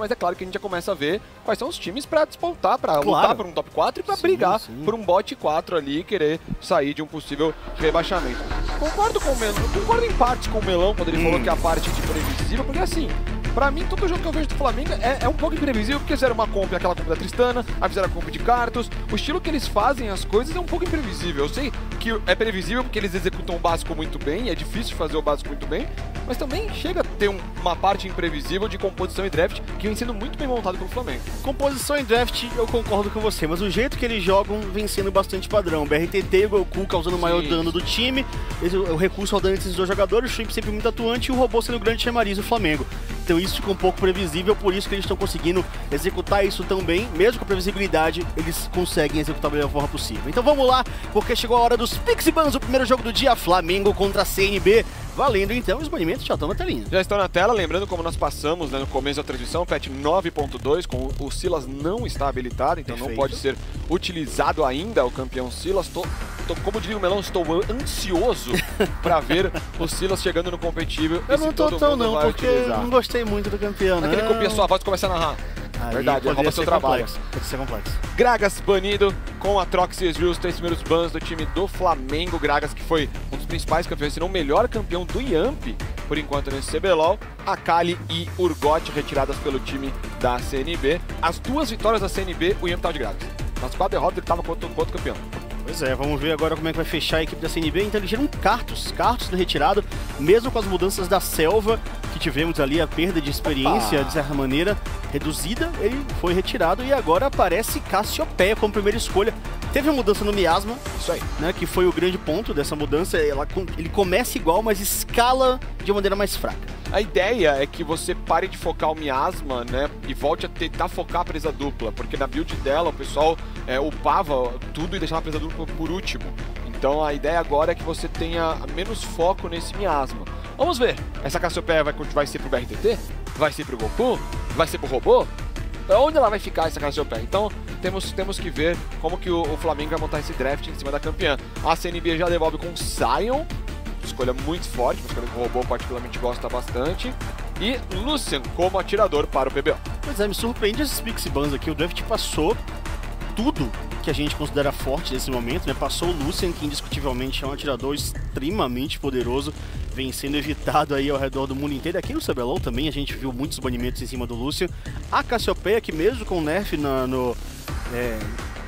mas é claro que a gente já começa a ver quais são os times para disputar, para Claro. lutar por um top 4 e para brigar sim. por um bot 4 ali e querer sair de um possível rebaixamento. Concordo com o Melão, concordo em parte com o Melão quando ele Hum. falou que a parte de previsível, porque assim, Pra mim, todo jogo que eu vejo do Flamengo é, é um pouco imprevisível, porque fizeram uma comp, aquela comp da Tristana, aí fizeram a comp de Cartos. O estilo que eles fazem as coisas é um pouco imprevisível. Eu sei que é previsível porque eles executam o básico muito bem, e é difícil fazer o básico muito bem, mas também chega a ter um- uma parte imprevisível de composição e draft que vem sendo muito bem montado pelo Flamengo. Composição e draft, eu concordo com você, mas o jeito que eles jogam vem sendo bastante padrão. O BRTT e o Goku causando o maior dano do time, esse- o recurso rodando entre esses dois jogadores, o Shrimp sempre muito atuante e o robô sendo o grande chamariz do Flamengo. Então isso fica um pouco previsível, por isso que eles estão conseguindo executar isso tão bem, mesmo com a previsibilidade, eles conseguem executar da melhor forma possível. Então vamos lá, porque chegou a hora dos Pixie Bans, o primeiro jogo do dia, Flamengo contra a CNB. Valendo então, os banimentos já estão na telinha. Já estão na tela, lembrando como nós passamos né, no começo da transmissão, patch 9.2, com o Silas não está habilitado, então não Perfeito. pode ser utilizado ainda o campeão Silas. Tô, tô- como diria o Melão, estou ansioso para ver o Silas chegando no competitivo. Eu não todo tão não, porque utilizar. não gostei muito do campeão, né? Aquele copia sua voz e começa a narrar. Aí Verdade, rouba seu trabalho. complexo, Pode ser complexo. Gragas banido com a Trox e Ezreal, os três primeiros bans do time do Flamengo. Gragas que foi um dos principais campeões, se não o melhor campeão do Yamp, por enquanto nesse CBLOL. A Kali e Urgot retiradas pelo time da CNB. As duas vitórias da CNB, o Yamp tava de Gragas. Nas quatro derrotas ele tava contra o outro campeão. Pois é, vamos ver agora como é que vai fechar a equipe da CNB. Então eles tiram Cartus, Cartus retirado, mesmo com as mudanças da selva que tivemos ali, a perda de experiência, Opa! de certa maneira, reduzida, ele foi retirado e agora aparece Cassiopeia como primeira escolha. Teve uma mudança no miasma, Isso aí. né, que foi o grande ponto dessa mudança. Ela, ele começa igual, mas escala de maneira mais fraca. A ideia é que você pare de focar o miasma, né? E volte a tentar focar a presa dupla. Porque na build dela o pessoal é, upava tudo e deixava a presa dupla por último. Então a ideia agora é que você tenha menos foco nesse miasma. Vamos ver. Essa Cassiopeia vai, vai ser pro BRTT? Vai ser pro Goku? Vai ser pro robô? Onde ela vai ficar essa Cassiopeia? Então temos, temos que ver como que o, o Flamengo vai montar esse draft em cima da campeã. A CNB já devolve com Sion, escolha muito forte, uma escolha que o robô particularmente gosta bastante. E Lucian como atirador para o PBO. Pois é, me surpreende esses Pixie Bans aqui. O draft passou tudo que a gente considera forte nesse momento, né? Passou o Lucian, que indiscutivelmente é um atirador extremamente poderoso, vem sendo evitado aí ao redor do mundo inteiro. Aqui no CBLOL também a gente viu muitos banimentos em cima do Lucian. A Cassiopeia, que mesmo com o nerf na- no... é,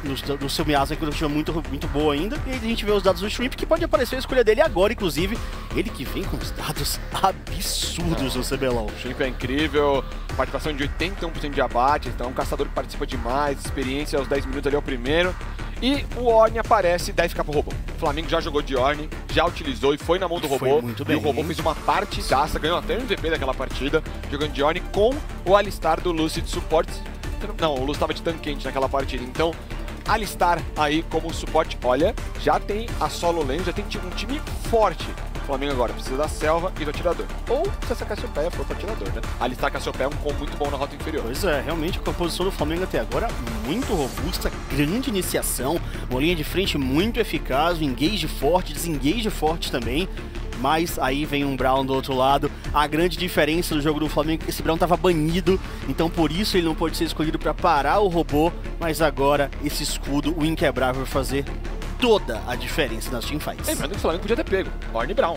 no, no seu miasma que continua muito, muito boa ainda. E aí a gente vê os dados do Shrimp, que pode aparecer a escolha dele agora, inclusive. Ele que vem com os dados absurdos no CBLOL. O Chimp é incrível, participação de 81% de abate, então é um caçador que participa demais, experiência aos 10 minutos ali é o primeiro. E o Orne aparece, daí fica pro robô. O Flamengo já jogou de Orne, já utilizou e foi na mão do Foi robô. muito e bem, o robô fez uma partidaça, ganhou até o MVP daquela partida, jogando de Orne com o Alistar do Lucy de suporte. Não, o Lucy estava de tanque quente naquela partida, então Alistar aí como suporte. Olha, já tem a solo lane, já tem um time forte. O Flamengo agora precisa da selva e do atirador. Ou se essa Cassiopeia for pro atirador, né? Alistar Cassiopeia é um combo muito bom na rota inferior. Pois é, realmente a composição do Flamengo até agora muito robusta, grande iniciação, uma linha de frente muito eficaz, um engage forte, desengage forte também. Mas aí vem um Brown do outro lado. A grande diferença do jogo do Flamengo é que esse Brown estava banido, então por isso ele não pode ser escolhido para parar o robô. Mas agora esse escudo, o inquebrável, vai fazer toda a diferença nas teamfights. Lembrando que o Flamengo podia ter pego Orne Brown,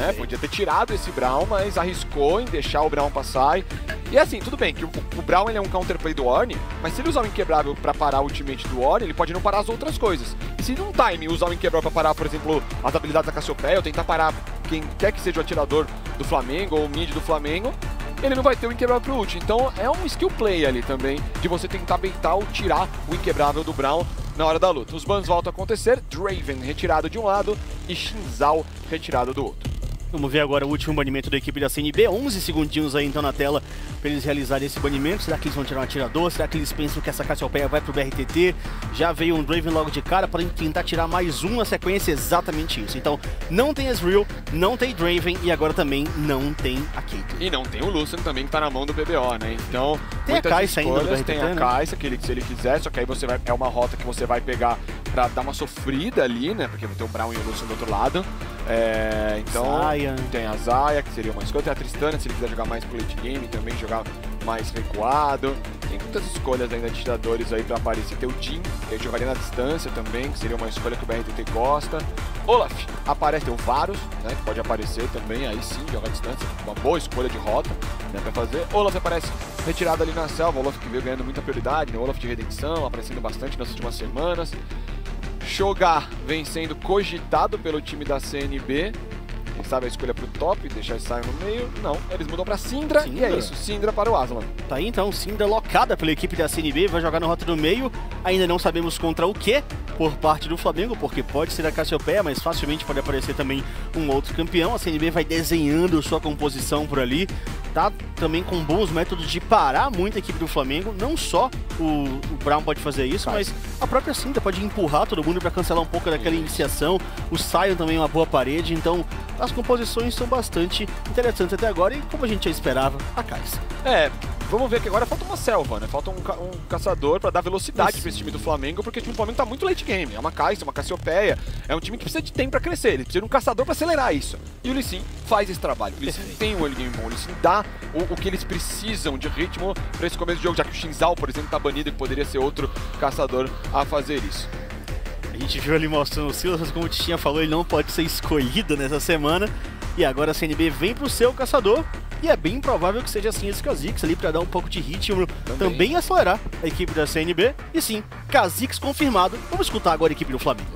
né? Podia ter tirado esse Brown, mas arriscou em deixar o Brown passar. E, e assim, tudo bem que o, o Brown ele é um counterplay do Orne, mas se ele usar o Inquebrável pra parar o ultimate do Orne, ele pode não parar as outras coisas. E se num time usar o Inquebrável pra parar, por exemplo, as habilidades da Cassiopeia, ou tentar parar quem quer que seja o atirador do Flamengo ou o mid do Flamengo, ele não vai ter o Inquebrável pro ult. Então é um skill play ali também, de você tentar baitar ou tirar o Inquebrável do Brown na hora da luta. Os bans voltam a acontecer, Draven retirado de um lado e Shinzal retirado do outro. Vamos ver agora o último banimento da equipe da CNB. 11 segundinhos aí então na tela para eles realizarem esse banimento. Será que eles vão tirar um atirador? Será que eles pensam que essa Cassiopeia vai pro BRTT? Já veio um Draven logo de cara para tentar tirar mais um na sequência, exatamente isso. Então, não tem Ezreal, não tem Draven e agora também não tem a Caitlyn. E não tem o Lucian também que tá na mão do PBO, né? Então, Tem a Kai'Sa ainda do BRTT, tem a né? Kai'Sa, que ele, se ele quiser, só que aí você vai, é uma rota que você vai pegar pra dar uma sofrida ali, né? Porque vai ter o Brown e o Lucian do outro lado. É, então, Zaya. tem a Zaya, que seria uma escolha, tem a Tristana, se ele quiser jogar mais pro late game, também jogar mais recuado. Tem muitas escolhas ainda de tiradores aí para aparecer. Tem o Jin, que ele jogaria na distância também, que seria uma escolha que o BRTT gosta. Olaf, aparece, tem o Varus, né, que pode aparecer também, aí sim, joga à distância, uma boa escolha de rota né, para fazer. Olaf aparece retirado ali na selva, Olaf que veio ganhando muita prioridade, né, Olaf de redenção, aparecendo bastante nas últimas semanas. Shogar vem sendo cogitado pelo time da CNB, quem sabe a escolha pro top, deixar sair no meio. Não, eles mudam pra Syndra, e é isso, Syndra para o Aslan. Tá aí então, Syndra locada pela equipe da CNB, vai jogar no rota do meio. Ainda não sabemos contra o que por parte do Flamengo, porque pode ser a Cassiopeia, mas facilmente pode aparecer também um outro campeão. A CNB vai desenhando sua composição por ali. Tá também com bons métodos de parar muito a equipe do Flamengo. Não só o, o Brown pode fazer isso, mas a própria Syndra pode empurrar todo mundo para cancelar um pouco daquela iniciação. O Sion também é uma boa parede, então as composições são bastante interessantes até agora e, como a gente já esperava, a Kais. É, vamos ver que agora falta uma selva, né? Falta um, ca um caçador para dar velocidade para esse time do Flamengo, porque o time do Flamengo tá muito late game. É uma Kais, é uma Cassiopeia, é um time que precisa de tempo para crescer, ele precisa de um caçador para acelerar isso. E o Lissin faz esse trabalho. O Lissin tem o early game bom, o Lissin dá o, o, que eles precisam de ritmo para esse começo de jogo, já que o Shinzal, por exemplo, tá banido e poderia ser outro caçador a fazer isso. A gente viu ali mostrando o Silas, como o Tichinha falou, ele não pode ser escolhido nessa semana. E agora a CNB vem pro seu caçador. E é bem provável que seja assim esse Kha'Zix ali para dar um pouco de ritmo, também. também acelerar a equipe da CNB. E sim, Kha'Zix confirmado. Vamos escutar agora a equipe do Flamengo.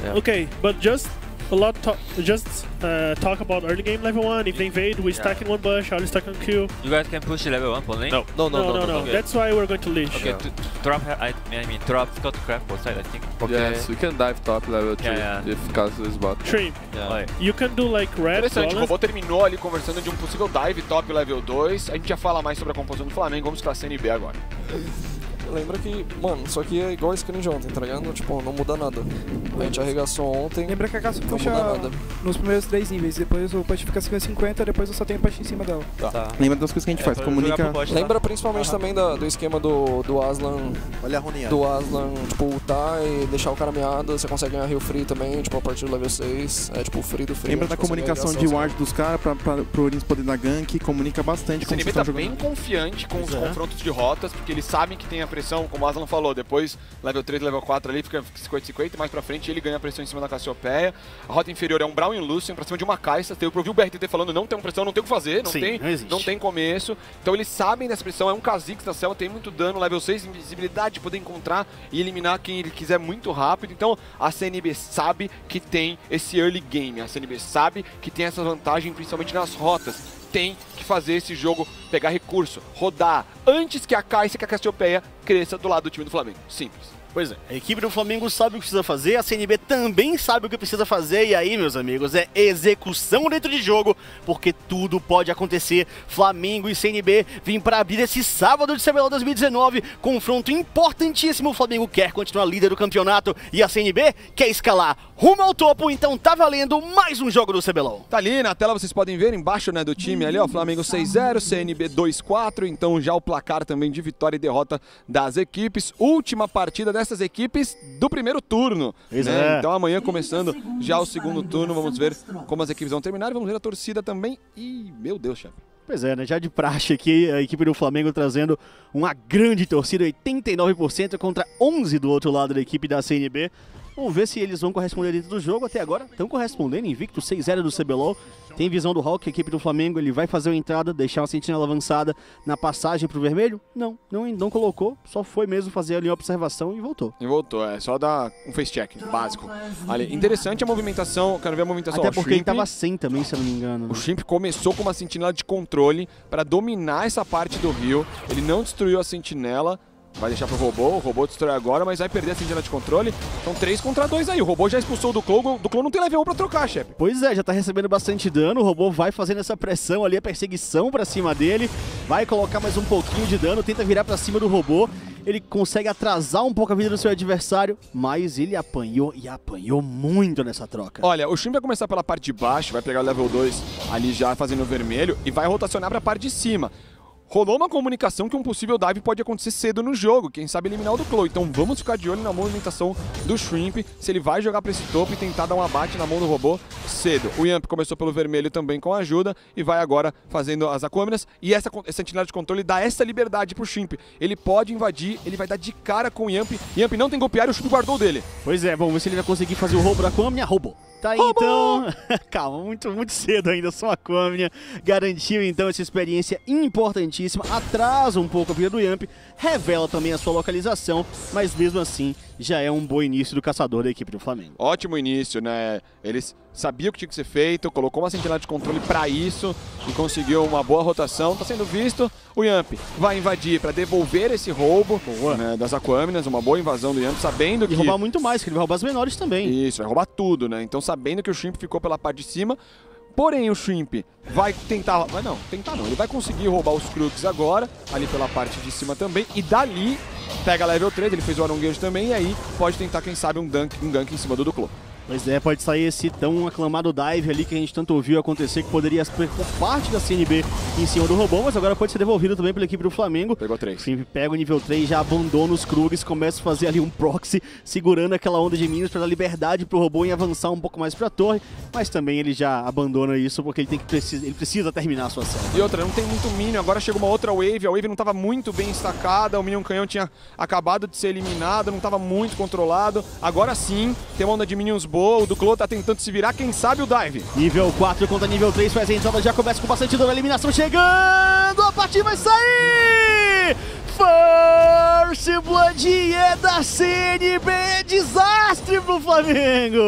yeah. Ok, but just a lot just uh, talk about early game level 1. If they invade, we stack yeah. in one bush, I'll stack on Q. You guys can push level 1 for lane? No. No, no, no, no. no, no. Okay. That's why we're going to leash. Okay, yeah. drop, I, I mean, drop Scott Craft both side, I think. Okay. Yes, we can dive top level 3 yeah, yeah. if Kazu is bot. Trim. Yeah. You can do like red, Interessante, o robô terminou ali conversando de um possível dive top level 2. A gente já fala mais sobre a composição do Flamengo, vamos para a CNB agora. Lembra que, mano, isso aqui é igual a screen de ontem, tá ligado? Tipo, não muda nada. A gente arregaçou ontem. Lembra que a caça puxa nos primeiros três níveis, depois o punch fica 50-50, depois eu só tenho punch em cima dela. Tá. tá. Lembra das coisas que a gente é, faz, comunica. Bot, lembra principalmente ah. também da, do esquema do, do Aslan. Olha a Roninha. Do Aslan, tipo, ultar e deixar o cara meado, você consegue ganhar heal free também, tipo, a partir do level 6. É tipo free do free. Lembra da comunicação de ward dos caras pra, pra, pro Orins poder dar gank, comunica bastante com o tá bem confiante com os é. confrontos de rotas, porque eles sabem que tem a pressão, como o Aslan falou depois level 3, level 4 ali, fica 50-50, mais pra frente ele ganha pressão em cima da Cassiopeia. A rota inferior é um Brown e um Lucian pra cima de uma Caixa. Eu ouvi o BRTT falando, não tem pressão, não tem o que fazer, não, Sim, tem, não, não, tem começo. Então eles sabem dessa pressão, é um Kha'Zix na selva, tem muito dano, level 6, invisibilidade, poder encontrar e eliminar quem ele quiser muito rápido. Então a CNB sabe que tem esse early game, a CNB sabe que tem essa vantagem principalmente nas rotas tem que fazer esse jogo pegar recurso, rodar, antes que a Caixa que a Cassiopeia cresça do lado do time do Flamengo. Simples. Pois é, a equipe do Flamengo sabe o que precisa fazer, a CNB também sabe o que precisa fazer, e aí, meus amigos, é execução dentro de jogo, porque tudo pode acontecer. Flamengo e CNB vêm para abrir esse sábado de CBLOL 2019, confronto importantíssimo. O Flamengo quer continuar líder do campeonato e a CNB quer escalar rumo ao topo, então tá valendo mais um jogo do CBLOL. Tá ali na tela, vocês podem ver embaixo né, do time ali, ó, Flamengo 6-0, CNB 2-4, então já o placar também de vitória e derrota das equipes. Última partida dessa dessas equipes do primeiro turno. Né? É. Então amanhã começando já o segundo turno, vamos ver como as equipes vão terminar e vamos ver a torcida também. E meu Deus, chefe. Pois é, né? Já de praxe aqui, a equipe do Flamengo trazendo uma grande torcida, 89% contra 11% do outro lado da equipe da CNB. Vamos ver se eles vão corresponder dentro do jogo. Até agora estão correspondendo, invicto 6-0 do CBLOL. Tem visão do Hulk, a equipe do Flamengo, ele vai fazer a entrada, deixar uma sentinela avançada na passagem pro vermelho? Não, não, não colocou, só foi mesmo fazer ali a observação e voltou. E voltou, é só dar um face check básico. Ali, interessante a movimentação, quero ver a movimentação. Até porque Shrimp, ele tava sem também, se eu não me engano. O Shrimp começou com uma sentinela de controle para dominar essa parte do rio, ele não destruiu a sentinela, Vai deixar pro robô, o robô destrói agora, mas vai perder a sentinela de controle. São 3 contra 2 aí. O robô já expulsou do Clow, do Clow não tem level 1 pra trocar, chefe. Pois é, já tá recebendo bastante dano. O robô vai fazendo essa pressão ali, a perseguição pra cima dele. Vai colocar mais um pouquinho de dano, tenta virar pra cima do robô. Ele consegue atrasar um pouco a vida do seu adversário, mas ele apanhou e apanhou muito nessa troca. Olha, o Shim vai começar pela parte de baixo, vai pegar o level 2 ali já fazendo o vermelho e vai rotacionar pra parte de cima. Rolou uma comunicação que um possível dive pode acontecer cedo no jogo, quem sabe eliminar o do Chloe. Então vamos ficar de olho na movimentação do Shrimp, se ele vai jogar para esse topo e tentar dar um abate na mão do robô cedo. O Yamp começou pelo vermelho também com ajuda e vai agora fazendo as Aquaminas. E essa, essa sentinela de controle dá essa liberdade pro Shrimp. Ele pode invadir, ele vai dar de cara com o Yamp. Yamp não tem golpear e o Shrimp guardou dele. Pois é, vamos ver se ele vai conseguir fazer o roubo da Aquamina. Roubou. Tá aí, então. Calma, muito, muito cedo ainda, só a Aquamina garantiu então essa experiência importantíssima. Atrasa um pouco a vida do Yamp, revela também a sua localização, mas mesmo assim já é um bom início do caçador da equipe do Flamengo. Ótimo início, né? Eles sabiam o que tinha que ser feito, colocou uma sentinela de controle para isso e conseguiu uma boa rotação. Tá sendo visto. O Yamp vai invadir para devolver esse roubo né, das Aquaminas, uma boa invasão do Yamp, sabendo E que. roubar muito mais, que ele vai roubar as menores também. Isso, vai roubar tudo, né? Então sabendo que o Shrimp ficou pela parte de cima. Porém, o Shrimp vai tentar. Mas não, tentar não. Ele vai conseguir roubar os Krugs agora, ali pela parte de cima também. E dali pega level 3, ele fez o Aronguejo também. E aí pode tentar, quem sabe, um dunk, um gank em cima do Duclo. Pois é, pode sair esse tão aclamado dive ali que a gente tanto ouviu acontecer, que poderia ser por parte da CNB em cima do robô, mas agora pode ser devolvido também pela equipe do Flamengo. Pegou O 3. Fimp pega o nível 3, já abandona os Krugs, começa a fazer ali um proxy, segurando aquela onda de minions para dar liberdade pro robô em avançar um pouco mais pra torre, mas também ele já abandona isso porque ele tem que precisa, ele precisa terminar a sua série. E outra, não tem muito Minion, agora chega uma outra Wave, a Wave não estava muito bem estacada, o Minion Canhão tinha acabado de ser eliminado, não estava muito controlado. Agora sim, tem uma onda de Minions boa, o Duclo tá tentando se virar, quem sabe o Dive. Nível 4 contra nível 3, faz a entrada, já começa com bastante a eliminação chegando, a partida vai sair! First Blood é da CNB, desastre pro Flamengo!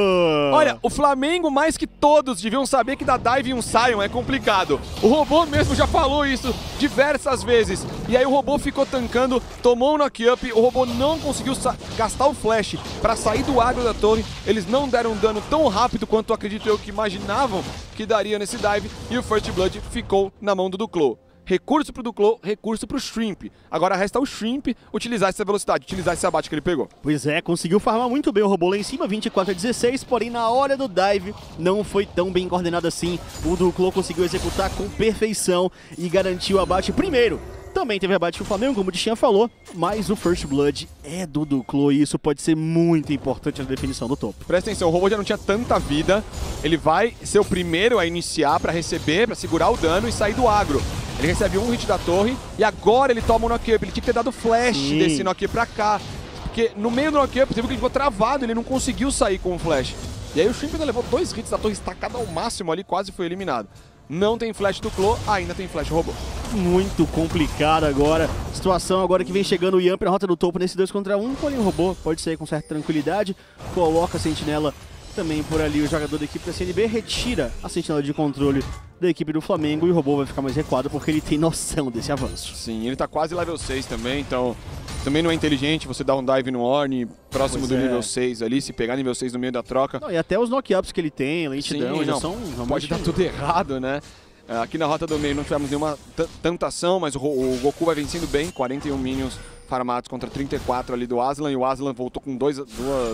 Olha, o Flamengo, mais que todos, deviam saber que dar dive um Sion é complicado. O robô mesmo já falou isso diversas vezes. E aí o robô ficou tancando, tomou um knock-up, o robô não conseguiu gastar o flash para sair do agro da torre. Eles não deram dano tão rápido quanto acredito eu que imaginavam que daria nesse dive. E o First Blood ficou na mão do Duclo. Recurso pro Duclo, recurso pro Shrimp. Agora resta o Shrimp utilizar essa velocidade, utilizar esse abate que ele pegou. Pois é, conseguiu farmar muito bem o robô lá em cima, 24 a 16, porém na hora do dive não foi tão bem coordenado assim. O Duclo conseguiu executar com perfeição e garantiu o abate primeiro. Também teve abate do Flamengo, como o Dichinha falou, mas o First Blood é do Duclo e isso pode ser muito importante na definição do topo. Presta atenção, o robô já não tinha tanta vida. Ele vai ser o primeiro a iniciar pra receber, pra segurar o dano e sair do agro. Ele recebe um hit da torre e agora ele toma o knock-up. Ele tinha que ter dado flash Sim. desse knock-up pra cá. Porque no meio do knock-up, você viu que ele ficou travado, ele não conseguiu sair com o flash. E aí o Shrimp ainda levou dois hits da torre estacada ao máximo ali, quase foi eliminado. Não tem flash do Clo, ainda tem flash robô. Muito complicado agora. Situação agora que vem chegando o Yamp na rota do topo nesse 2 contra 1. Um, porém o robô pode sair com certa tranquilidade. Coloca a sentinela também por ali. O jogador da equipe da CNB retira a sentinela de controle da equipe do Flamengo. E o robô vai ficar mais recuado porque ele tem noção desse avanço. Sim, ele tá quase level 6 também, então também não é inteligente você dar um dive no Orne próximo Pois do é. nível 6 ali, se pegar nível 6 no meio da troca. Não, e até os knock-ups que ele tem, a lentidão, Sim, já não, são realmente- Pode dar tudo errado, né? É, Aqui na rota do meio não tivemos nenhuma tanta ação, mas o, o Goku vai vencendo bem, 41 minions farmados contra 34 ali do Aslan, e o Aslan voltou com dois,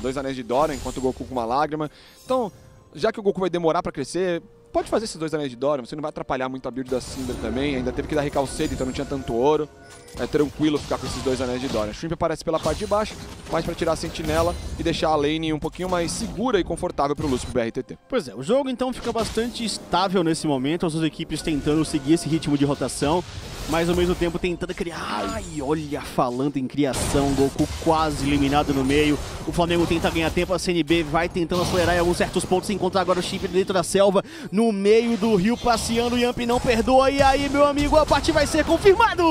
dois anéis de Dora, enquanto o Goku com uma lágrima. Então, já que o Goku vai demorar pra crescer, pode fazer esses dois anéis de Dora, você não vai atrapalhar muito a build da Cinder também, ainda teve que dar recal cedo, então não tinha tanto ouro. É tranquilo ficar com esses dois anéis de Dora. Shrimp aparece pela parte de baixo, mais pra tirar a sentinela e deixar a lane um pouquinho mais segura e confortável pro Lúcio pro BRTT. Pois é, o jogo então fica bastante estável nesse momento, as duas equipes tentando seguir esse ritmo de rotação, mas ao mesmo tempo tentando criar. Ai, olha, falando em criação, Goku quase eliminado no meio. O Flamengo tenta ganhar tempo, a CNB vai tentando acelerar em alguns certos pontos, encontrar agora o chip dentro da selva, no meio do rio, passeando, o Yamp não perdoa, e aí, meu amigo, a parte vai ser confirmado!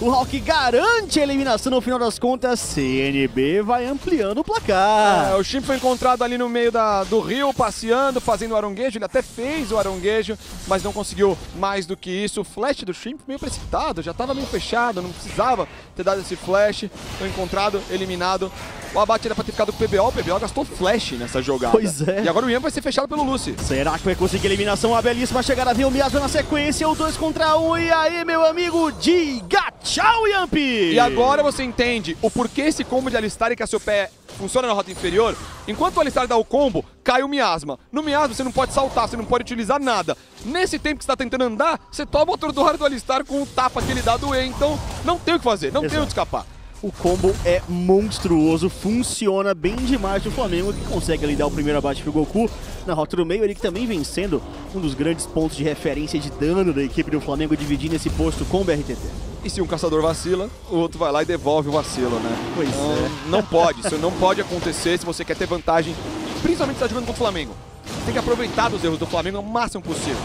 O Hulk garante a eliminação no final das contas, CNB vai ampliando o placar. É, o Shrimp foi encontrado ali no meio da- do rio, passeando, fazendo o aronguejo. Ele até fez o aronguejo, mas não conseguiu mais do que isso. O flash do Shrimp meio precipitado, já estava meio fechado, não precisava ter dado esse flash. Foi encontrado, eliminado. O abate era pra ter ficado com o PBO, o PBO gastou flash nessa jogada. Pois é. E agora o Ian vai ser fechado pelo Lucy. Será que vai conseguir eliminação? A belíssima chegada, vem o Miasma na sequência, o 2 contra 1. Um, e aí, meu amigo, de Tchau, Yamp! E agora você entende o porquê esse combo de Alistar e Cassiopeia funciona na rota inferior. Enquanto o Alistar dá o combo, cai o miasma. No miasma você não pode saltar, você não pode utilizar nada. Nesse tempo que você está tentando andar, você toma o atordoar do Alistar com o tapa que ele dá do E. Então não tem o que fazer, não tem Exato. onde escapar. O combo é monstruoso, funciona bem demais do Flamengo, que consegue ali dar o primeiro abate pro Goku na rota do meio. Ele que também vem sendo um dos grandes pontos de referência de dano da equipe do Flamengo, dividindo esse posto com o BRTT. E se um caçador vacila, o outro vai lá e devolve o vacilo, né? Pois Não, é. não pode, isso não pode acontecer se você quer ter vantagem, principalmente se está jogando contra o Flamengo. Você tem que aproveitar dos erros do Flamengo ao máximo possível.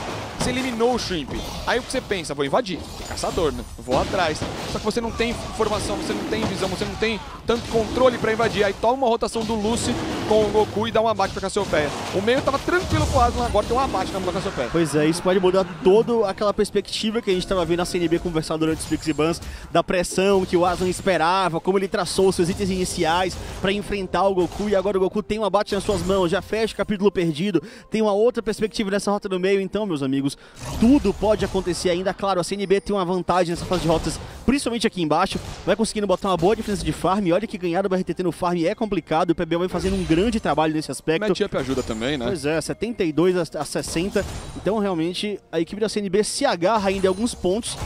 Você eliminou o Shrimp. Aí o que você pensa? Vou invadir. Caçador, né? Vou atrás. Só que você não tem formação, você não tem visão, você não tem tanto controle pra invadir. Aí toma uma rotação do Lucy com o Goku e dá um abate pra Cassiopeia. O meio tava tranquilo com o Aslan, agora tem um abate na mão da Cassiopeia. Pois é, isso pode mudar toda aquela perspectiva que a gente estava vendo a CNB conversar durante os Pix e Bans, da pressão que o Aslan esperava, como ele traçou seus itens iniciais para enfrentar o Goku, e agora o Goku tem um abate nas suas mãos, já fecha o capítulo perdido, tem uma outra perspectiva nessa rota do meio, então, meus amigos, tudo pode acontecer ainda. Claro, a CNB tem uma vantagem nessa fase de rotas, principalmente aqui embaixo, vai conseguindo botar uma boa diferença de farm, olha que ganhar do BRTT no farm é complicado, o PBO vem fazendo um grande trabalho nesse aspecto. Matchup ajuda também, né? Pois é, 72 a a 60. Então, realmente, a equipe da CNB se agarra ainda em alguns pontos,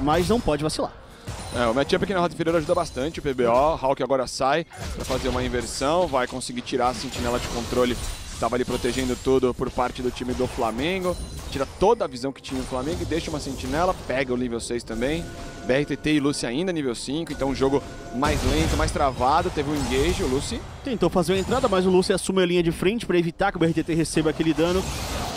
mas não pode vacilar. É, o matchup aqui na rota inferior ajuda bastante o PBO. Hawk agora sai pra fazer uma inversão, vai conseguir tirar a sentinela de controle estava ali protegendo tudo por parte do time do Flamengo. Tira toda a visão que tinha o Flamengo e deixa uma sentinela, pega o nível 6 também. BRTT e Lucy ainda nível 5, então um jogo mais lento, mais travado. Teve um engage, o Lucy Tentou fazer uma entrada, mas o Lúcio assume a linha de frente para evitar que o BRTT receba aquele dano.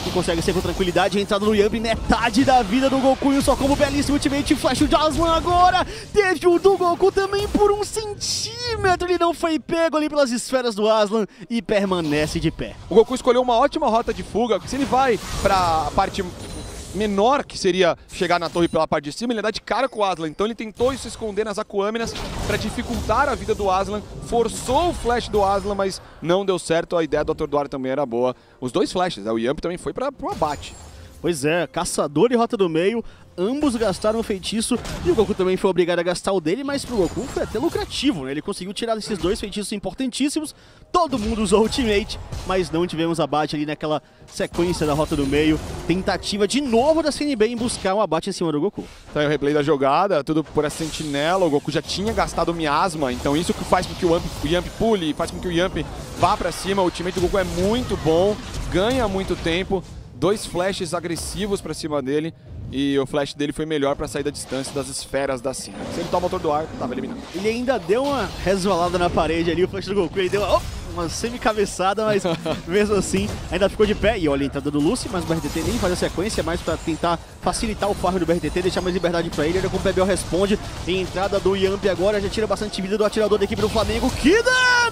E consegue ser com tranquilidade. A entrada do Yamp, metade da vida do Goku. E só como belíssimo ultimate flash o Jasmine agora. Teve o do Goku também por um centímetro. Ele não foi pego ali pelas esferas do Aslan e permanece de pé. O Goku escolheu uma ótima rota de fuga. Se ele vai pra parte menor, que seria chegar na torre pela parte de cima, ele dá de cara com o Aslan. Então ele tentou se esconder nas Akuaminas pra dificultar a vida do Aslan. Forçou o flash do Aslan, mas não deu certo. A ideia do Atordoar também era boa. Os dois flashes, né? o Yamp também foi pra, pro abate. Pois é, caçador e rota do meio, ambos gastaram o feitiço e o Goku também foi obrigado a gastar o dele, mas pro Goku foi até lucrativo, né? Ele conseguiu tirar esses dois feitiços importantíssimos, todo mundo usou ultimate, mas não tivemos abate ali naquela sequência da rota do meio. Tentativa de novo da CNB em buscar um abate em cima do Goku. Tá aí o replay da jogada, tudo por essa sentinela. O Goku já tinha gastado o miasma, então isso que faz com que o Yamp, o Yamp pule, faz com que o Yamp vá pra cima. O ultimate do Goku é muito bom, ganha muito tempo. Dois flashes agressivos pra cima dele. E o flash dele foi melhor pra sair da distância das esferas da cima. Se ele toma o ar, tava eliminado. Ele ainda deu uma resvalada na parede ali, o flash do Goku, ele deu uma, uma semi-cabeçada, mas mesmo assim ainda ficou de pé. E olha a entrada do Lucy, mas o BRTT nem faz a sequência, é mais pra tentar facilitar o farm do BRTT, deixar mais liberdade pra ele. Olha como o PBO responde. Em entrada do Yamp agora, já tira bastante vida do atirador da equipe do Flamengo. Que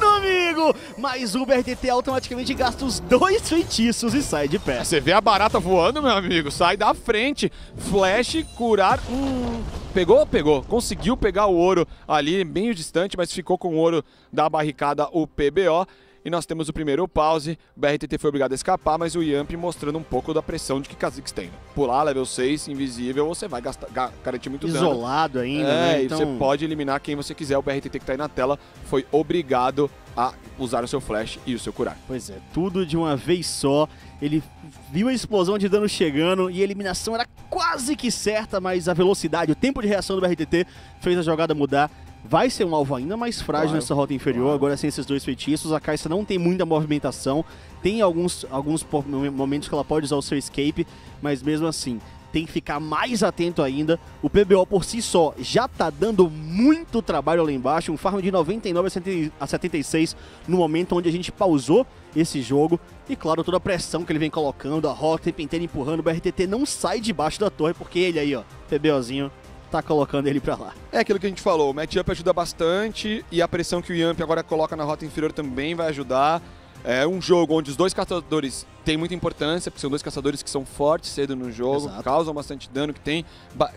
dano, amigo! Mas o BRTT automaticamente gasta os dois feitiços e sai de pé. Você vê a barata voando, meu amigo, sai da frente. Flash, curar. Hum, pegou? Pegou. Conseguiu pegar o ouro ali, meio distante, mas ficou com o ouro da barricada, o PBO. E nós temos o primeiro pause. O BRTT foi obrigado a escapar, mas o Yamp mostrando um pouco da pressão de que Kha'Zix tem. né? Pular level 6, invisível, você vai gastar, ga- garantir muito dano. Isolado ainda, É, né? e você pode eliminar quem você quiser. O BRTT que tá aí na tela foi obrigado a usar o seu flash e o seu curar. Pois é, tudo de uma vez só. Ele viu a explosão de dano chegando e a eliminação era quase que certa, mas a velocidade, o tempo de reação do BRTT fez a jogada mudar. Vai ser um alvo ainda mais frágil Claro, nessa rota inferior, claro. agora sem esses dois feitiços. A Caixa não tem muita movimentação, tem alguns, alguns momentos que ela pode usar o seu escape, mas mesmo assim, tem que ficar mais atento ainda. O PBO por si só já tá dando muito trabalho lá embaixo, um farm de 99 a 70 a 76 no momento onde a gente pausou esse jogo. E claro, toda a pressão que ele vem colocando, a rota o tempo inteiro empurrando, o BRTT não sai debaixo da torre, porque ele aí, ó, PBOzinho, tá colocando ele pra lá. É aquilo que a gente falou, o matchup ajuda bastante e a pressão que o Yamp agora coloca na rota inferior também vai ajudar. É um jogo onde os dois caçadores têm muita importância, porque são dois caçadores que são fortes cedo no jogo, Exato. causam bastante dano, que, tem,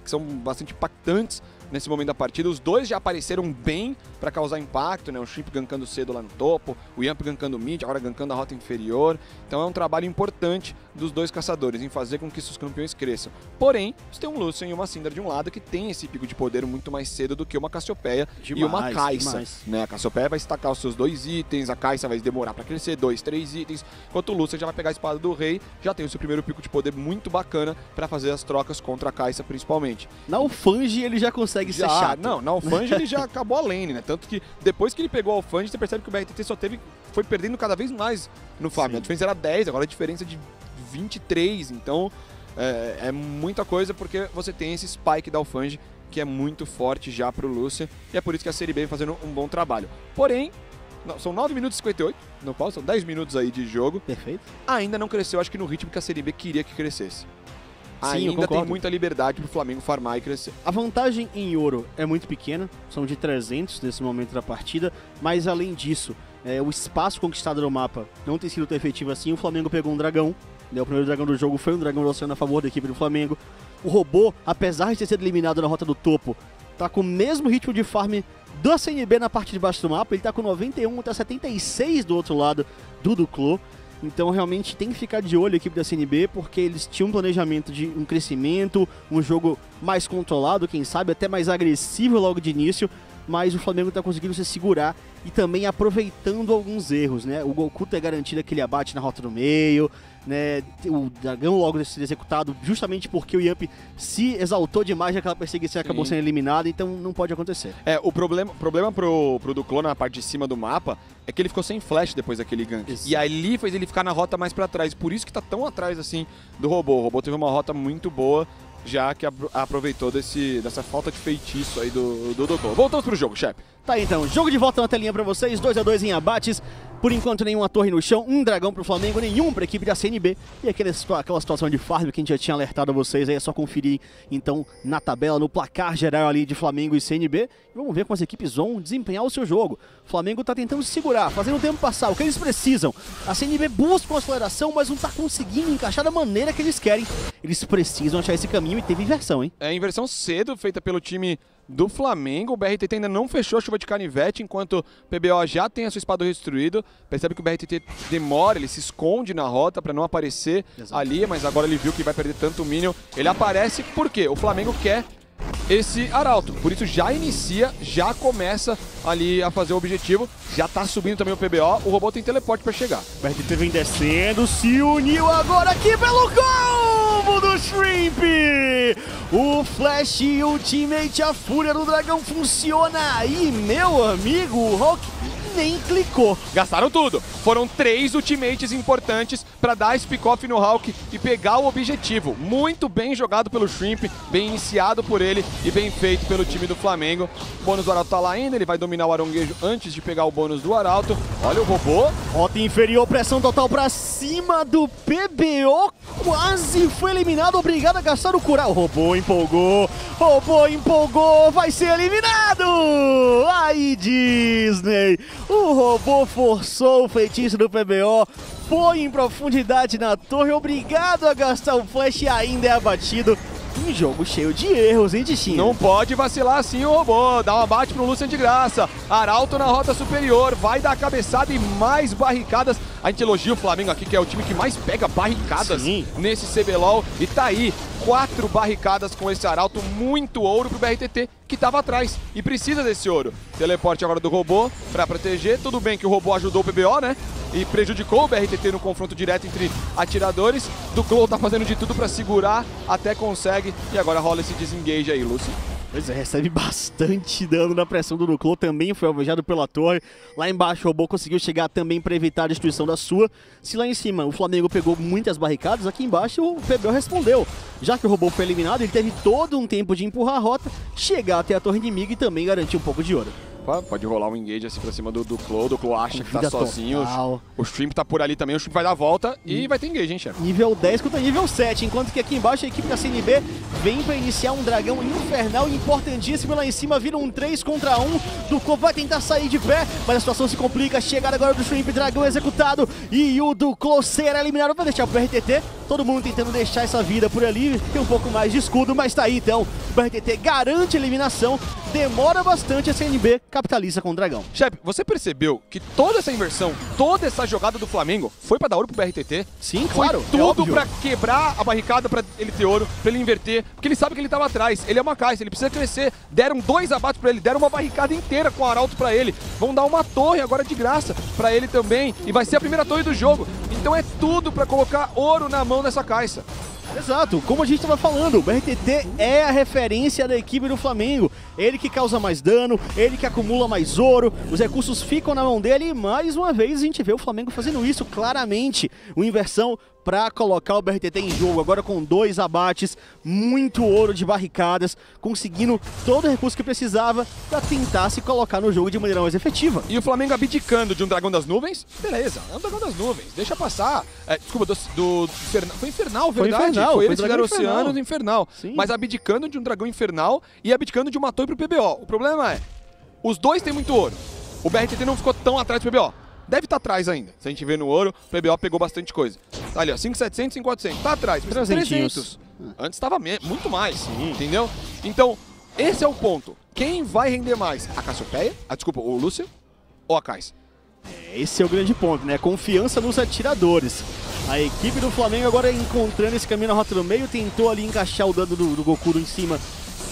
que são bastante impactantes nesse momento da partida. Os dois já apareceram bem para causar impacto, né? O Shrimp gankando cedo lá no topo, o Yamp gankando mid, agora gankando a rota inferior. Então é um trabalho importante dos dois caçadores em fazer com que seus campeões cresçam. Porém, você tem um Lucian e uma Syndra de um lado que tem esse pico de poder muito mais cedo do que uma Cassiopeia e uma Demais, Kai'Sa. demais. Né? A Cassiopeia vai estacar os seus dois itens, a Kai'Sa vai demorar para crescer dois, três itens, enquanto o Lucian já vai pegar a espada do rei, já tem o seu primeiro pico de poder muito bacana para fazer as trocas contra a Kai'Sa principalmente. Na Ufange ele já consegue ser Já, chato. não, na Alfange ele já acabou a lane, né? Tanto que depois que ele pegou a Alfange, você percebe que o BRTT só teve, foi perdendo cada vez mais no farm. Sim. A diferença era 10, agora a diferença é de 23, então é, é muita coisa porque você tem esse spike da Alfange que é muito forte já pro Lucian, e é por isso que a Série B vem fazendo um bom trabalho. Porém, não, são 9 minutos e 58 no pau, são 10 minutos aí de jogo, Perfeito. ainda não cresceu, acho que no ritmo que a Série B queria que crescesse. Eu ainda tem muita liberdade pro Flamengo farmar e crescer. A vantagem em ouro é muito pequena, são de 300 nesse momento da partida, mas além disso, é, o espaço conquistado no mapa não tem sido tão efetivo assim. O Flamengo pegou um dragão, né, o primeiro dragão do jogo foi um dragão do oceano a favor da equipe do Flamengo. O robô, apesar de ter sido eliminado na rota do topo, tá com o mesmo ritmo de farm do CNB na parte de baixo do mapa, ele tá com 91 até 76 do outro lado do Duclos. Então realmente tem que ficar de olho a equipe da CNB, porque eles tinham um planejamento de um crescimento, um jogo mais controlado, quem sabe até mais agressivo logo de início, mas o Flamengo está conseguindo se segurar e também aproveitando alguns erros, né? O Goku é garantido que ele abate na rota do meio, né? O dragão logo ser executado justamente porque o Yamp se exaltou demais naquela perseguição e acabou sendo eliminado, então não pode acontecer. É, o problema, problema pro, pro Duclo na parte de cima do mapa é que ele ficou sem flash depois daquele gank. Isso. E ali fez ele ficar na rota mais pra trás. Por isso que tá tão atrás assim do robô. O robô teve uma rota muito boa, já que apro- aproveitou desse, dessa falta de feitiço aí do, do. Voltamos pro jogo, chefe. Tá então, jogo de volta na telinha pra vocês, 2 a 2 em abates. Por enquanto, nenhuma torre no chão, um dragão pro Flamengo, nenhum pra equipe da CNB. E aquele, situa- aquela situação de farm que a gente já tinha alertado vocês, aí é só conferir então na tabela, no placar geral ali de Flamengo e CNB. E vamos ver como as equipes vão desempenhar o seu jogo. O Flamengo tá tentando se segurar, fazendo o tempo passar, o que eles precisam. A CNB busca uma aceleração, mas não tá conseguindo encaixar da maneira que eles querem. Eles precisam achar esse caminho e teve inversão, hein? É inversão cedo, feita pelo time do Flamengo. O BRTT ainda não fechou a chuva de canivete, enquanto o PBO já tem a sua espada destruído. Percebe que o BRTT demora, ele se esconde na rota para não aparecer Exato. ali, mas agora ele viu que vai perder tanto minion. Ele aparece porque o Flamengo quer esse arauto. Por isso já inicia, já começa ali a fazer o objetivo. Já tá subindo também o PBO. O robô tem teleporte para chegar. O RTT vem descendo, se uniu agora aqui pelo combo do Shrimp! O Flash Ultimate, a Fúria do Dragão funciona e, meu amigo, o Hulk nem clicou. Gastaram tudo. Foram três ultimates importantes para dar esse pick-off no Hulk e pegar o objetivo. Muito bem jogado pelo Shrimp, bem iniciado por ele e bem feito pelo time do Flamengo. O bônus do Arauto tá lá ainda, ele vai dominar o Aronguejo antes de pegar o bônus do Arauto. Olha o robô. Rota inferior, pressão total pra cima do PBO. Quase foi eliminado, obrigado a gastar o curar. O robô empolgou, robô empolgou, vai ser eliminado! Aí, Disney! O robô forçou o feitiço do PBO, foi em profundidade na torre, obrigado a gastar o flash e ainda é abatido. Um jogo cheio de erros, hein, Tichinho? Não pode vacilar assim o robô. Dá um abate pro Lucian de graça. Arauto na rota superior. Vai dar a cabeçada e mais barricadas. A gente elogia o Flamengo aqui, que é o time que mais pega barricadas Sim. nesse CBLOL. E tá aí, quatro barricadas com esse Arauto. Muito ouro pro BRTT, que tava atrás. E precisa desse ouro. Teleporte agora do robô pra proteger. Tudo bem que o robô ajudou o PBO, né? E prejudicou o BRTT no confronto direto entre atiradores. Duclo tá fazendo de tudo pra segurar, até consegue. E agora rola esse desengage aí, Lúcio. Pois é, recebe bastante dano na pressão do Nuclo, também foi alvejado pela torre. Lá embaixo o robô conseguiu chegar também para evitar a destruição da sua. Se lá em cima o Flamengo pegou muitas barricadas, aqui embaixo o PBO respondeu. Já que o robô foi eliminado, ele teve todo um tempo de empurrar a rota, chegar até a torre inimiga e também garantir um pouco de ouro. Pode rolar um engage assim pra cima do, do Clo. O Clo acha que tá sozinho. total. O, Shrimp tá por ali também. O Shrimp vai dar a volta e vai ter engage, hein, chefe? Nível 10 contra nível 7, enquanto que aqui embaixo a equipe da CNB vem para iniciar um dragão infernal importantíssimo lá em cima, vira um 3 contra 1, Duclo vai tentar sair de pé, mas a situação se complica, chegada agora do Shrimp, dragão executado e o Duclo será eliminado para deixar o BRTT, todo mundo tentando deixar essa vida por ali, tem um pouco mais de escudo, mas tá aí então, o BRTT garante a eliminação, demora bastante a CNB, capitaliza com o Dragão. Chefe, você percebeu que toda essa inversão, toda essa jogada do Flamengo foi pra dar ouro pro BRTT? Sim, Foi claro. é tudo óbvio. pra quebrar a barricada pra ele ter ouro, pra ele inverter, porque ele sabe que ele tava atrás. Ele é uma caixa, ele precisa crescer. Deram dois abates pra ele, deram uma barricada inteira com o arauto pra ele. Vão dar uma torre agora de graça pra ele também, e vai ser a primeira torre do jogo. Então é tudo pra colocar ouro na mão dessa caixa. Exato, como a gente estava falando, o BRTT é a referência da equipe do Flamengo. Ele que causa mais dano, ele que acumula mais ouro, os recursos ficam na mão dele e mais uma vez a gente vê o Flamengo fazendo isso claramente. Uma inversão para colocar o BRTT em jogo, agora com dois abates, muito ouro de barricadas, conseguindo todo o recurso que precisava para tentar se colocar no jogo de maneira mais efetiva. E o Flamengo abdicando de um dragão das nuvens, beleza, é um dragão das nuvens, deixa passar. É, desculpa, do, do, do foi infernal, Foi verdade? infernal, foi foi eles dragão fizeram oceano do infernal. Sim. Mas abdicando de um dragão infernal e abdicando de uma torre pro PBO. O problema é, os dois têm muito ouro. O BRTT não ficou tão atrás do PBO. Deve estar atrás ainda. Se a gente vê no ouro, o PBO pegou bastante coisa. Tá ali, ó, 5,700, 5,400. Tá atrás, mas Trezentinhos. 300. Antes estava muito mais, entendeu? Então, esse é o ponto. Quem vai render mais? A Cassiopeia? Ah, desculpa, o Lúcio? Ou a Kais? Esse é o grande ponto, né? Confiança nos atiradores. A equipe do Flamengo agora encontrando esse caminho na rota do meio, tentou ali encaixar o dano do, do Goku em cima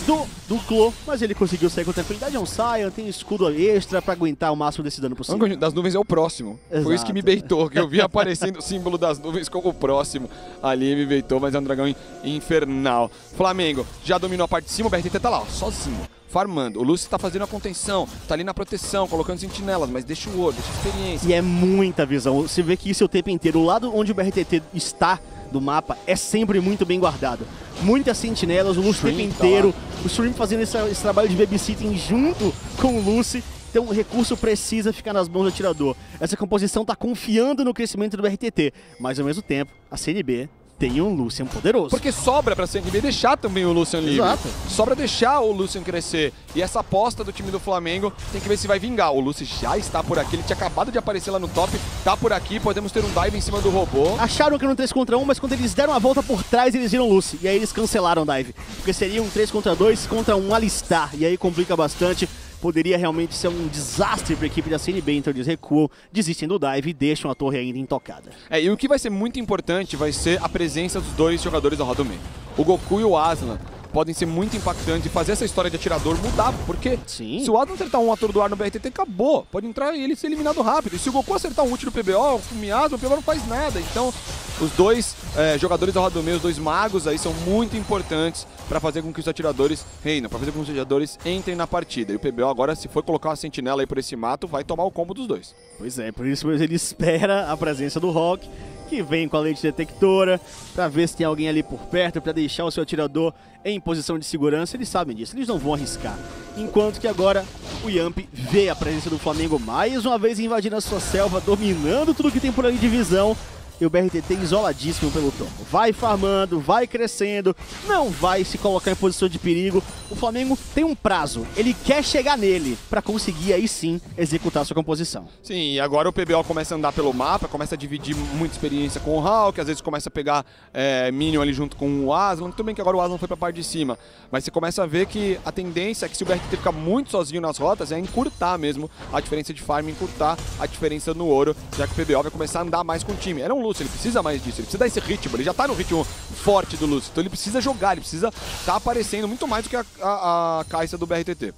do, do Clo, mas ele conseguiu sair com tranquilidade. É um Saiyan, tem escudo extra pra aguentar o máximo desse dano possível. das nuvens é o próximo. Foi isso que me Exato. beitou, que eu vi aparecendo o símbolo das nuvens como o próximo. Ali me beitou, mas é um dragão in- infernal. Flamengo já dominou a parte de cima, o BRTT tá lá, ó, sozinho. Farmando. O Lúcio tá fazendo a contenção, tá ali na proteção, colocando sentinelas, mas deixa o ouro, deixa a experiência. E é muita visão. Você vê que isso é o tempo inteiro. O lado onde o BRTT está do mapa é sempre muito bem guardado. Muitas sentinelas, o Lucy o tempo Shrimp tá inteiro. O Shrimp fazendo esse, esse trabalho de babysitting junto com o Lucy. Então o recurso precisa ficar nas mãos do atirador. Essa composição tá confiando no crescimento do BRTT. Mas ao mesmo tempo, a CNB tem um Lucian poderoso. Porque sobra pra CNB deixar também o Lucian livre. Exato. Sobra deixar o Lucian crescer. E essa aposta do time do Flamengo tem que ver se vai vingar. O Lucian já está por aqui, ele tinha acabado de aparecer lá no top, tá por aqui, podemos ter um dive em cima do robô. Acharam que era um 3 contra 1, mas quando eles deram a volta por trás, eles viram Lucy. E aí eles cancelaram o dive. Porque seria um 3 contra 2 contra um Alistar. E aí complica bastante. Poderia realmente ser um desastre para a equipe da CNB, então eles recuam, desistem do dive e deixam a torre ainda intocada. É, e o que vai ser muito importante vai ser a presença dos dois jogadores da roda do meio. O Goku e o Aslan podem ser muito impactantes e fazer essa história de atirador mudar, porque Sim. se o Aslan acertar um ator do ar no BRTT, acabou. Pode entrar e ele ser eliminado rápido. E se o Goku acertar um ult no PBO, o Miasma, o PBO não faz nada. Então, os dois é, jogadores da roda do meio, os dois magos aí, são muito importantes para fazer com que os atiradores reinam, para fazer com que os atiradores entrem na partida. E o PBO agora, se for colocar uma sentinela aí por esse mato, vai tomar o combo dos dois. Pois é, por isso ele espera a presença do Rock, que vem com a lente detectora, para ver se tem alguém ali por perto, para deixar o seu atirador em posição de segurança. Eles sabem disso, eles não vão arriscar. Enquanto que agora o Yamp vê a presença do Flamengo mais uma vez invadindo a sua selva, dominando tudo que tem por ali de visão. E o BRTT isoladíssimo pelo topo. Vai farmando, vai crescendo, não vai se colocar em posição de perigo. O Flamengo tem um prazo, ele quer chegar nele para conseguir aí sim executar sua composição. Sim, e agora o PBO começa a andar pelo mapa, começa a dividir muita experiência com o Hulk, às vezes começa a pegar é, Minion ali junto com o Aslan. Tudo bem que agora o Aslan foi pra parte de cima, mas você começa a ver que a tendência é que se o BRTT ficar muito sozinho nas rotas, é encurtar mesmo a diferença de farm, encurtar a diferença no ouro, já que o PBO vai começar a andar mais com o time. Era um Lúcio, ele precisa mais disso, ele precisa dar esse ritmo, ele já tá no ritmo forte do Lúcio, então ele precisa jogar, ele precisa estar aparecendo muito mais do que a, a, a caixa do BRTT.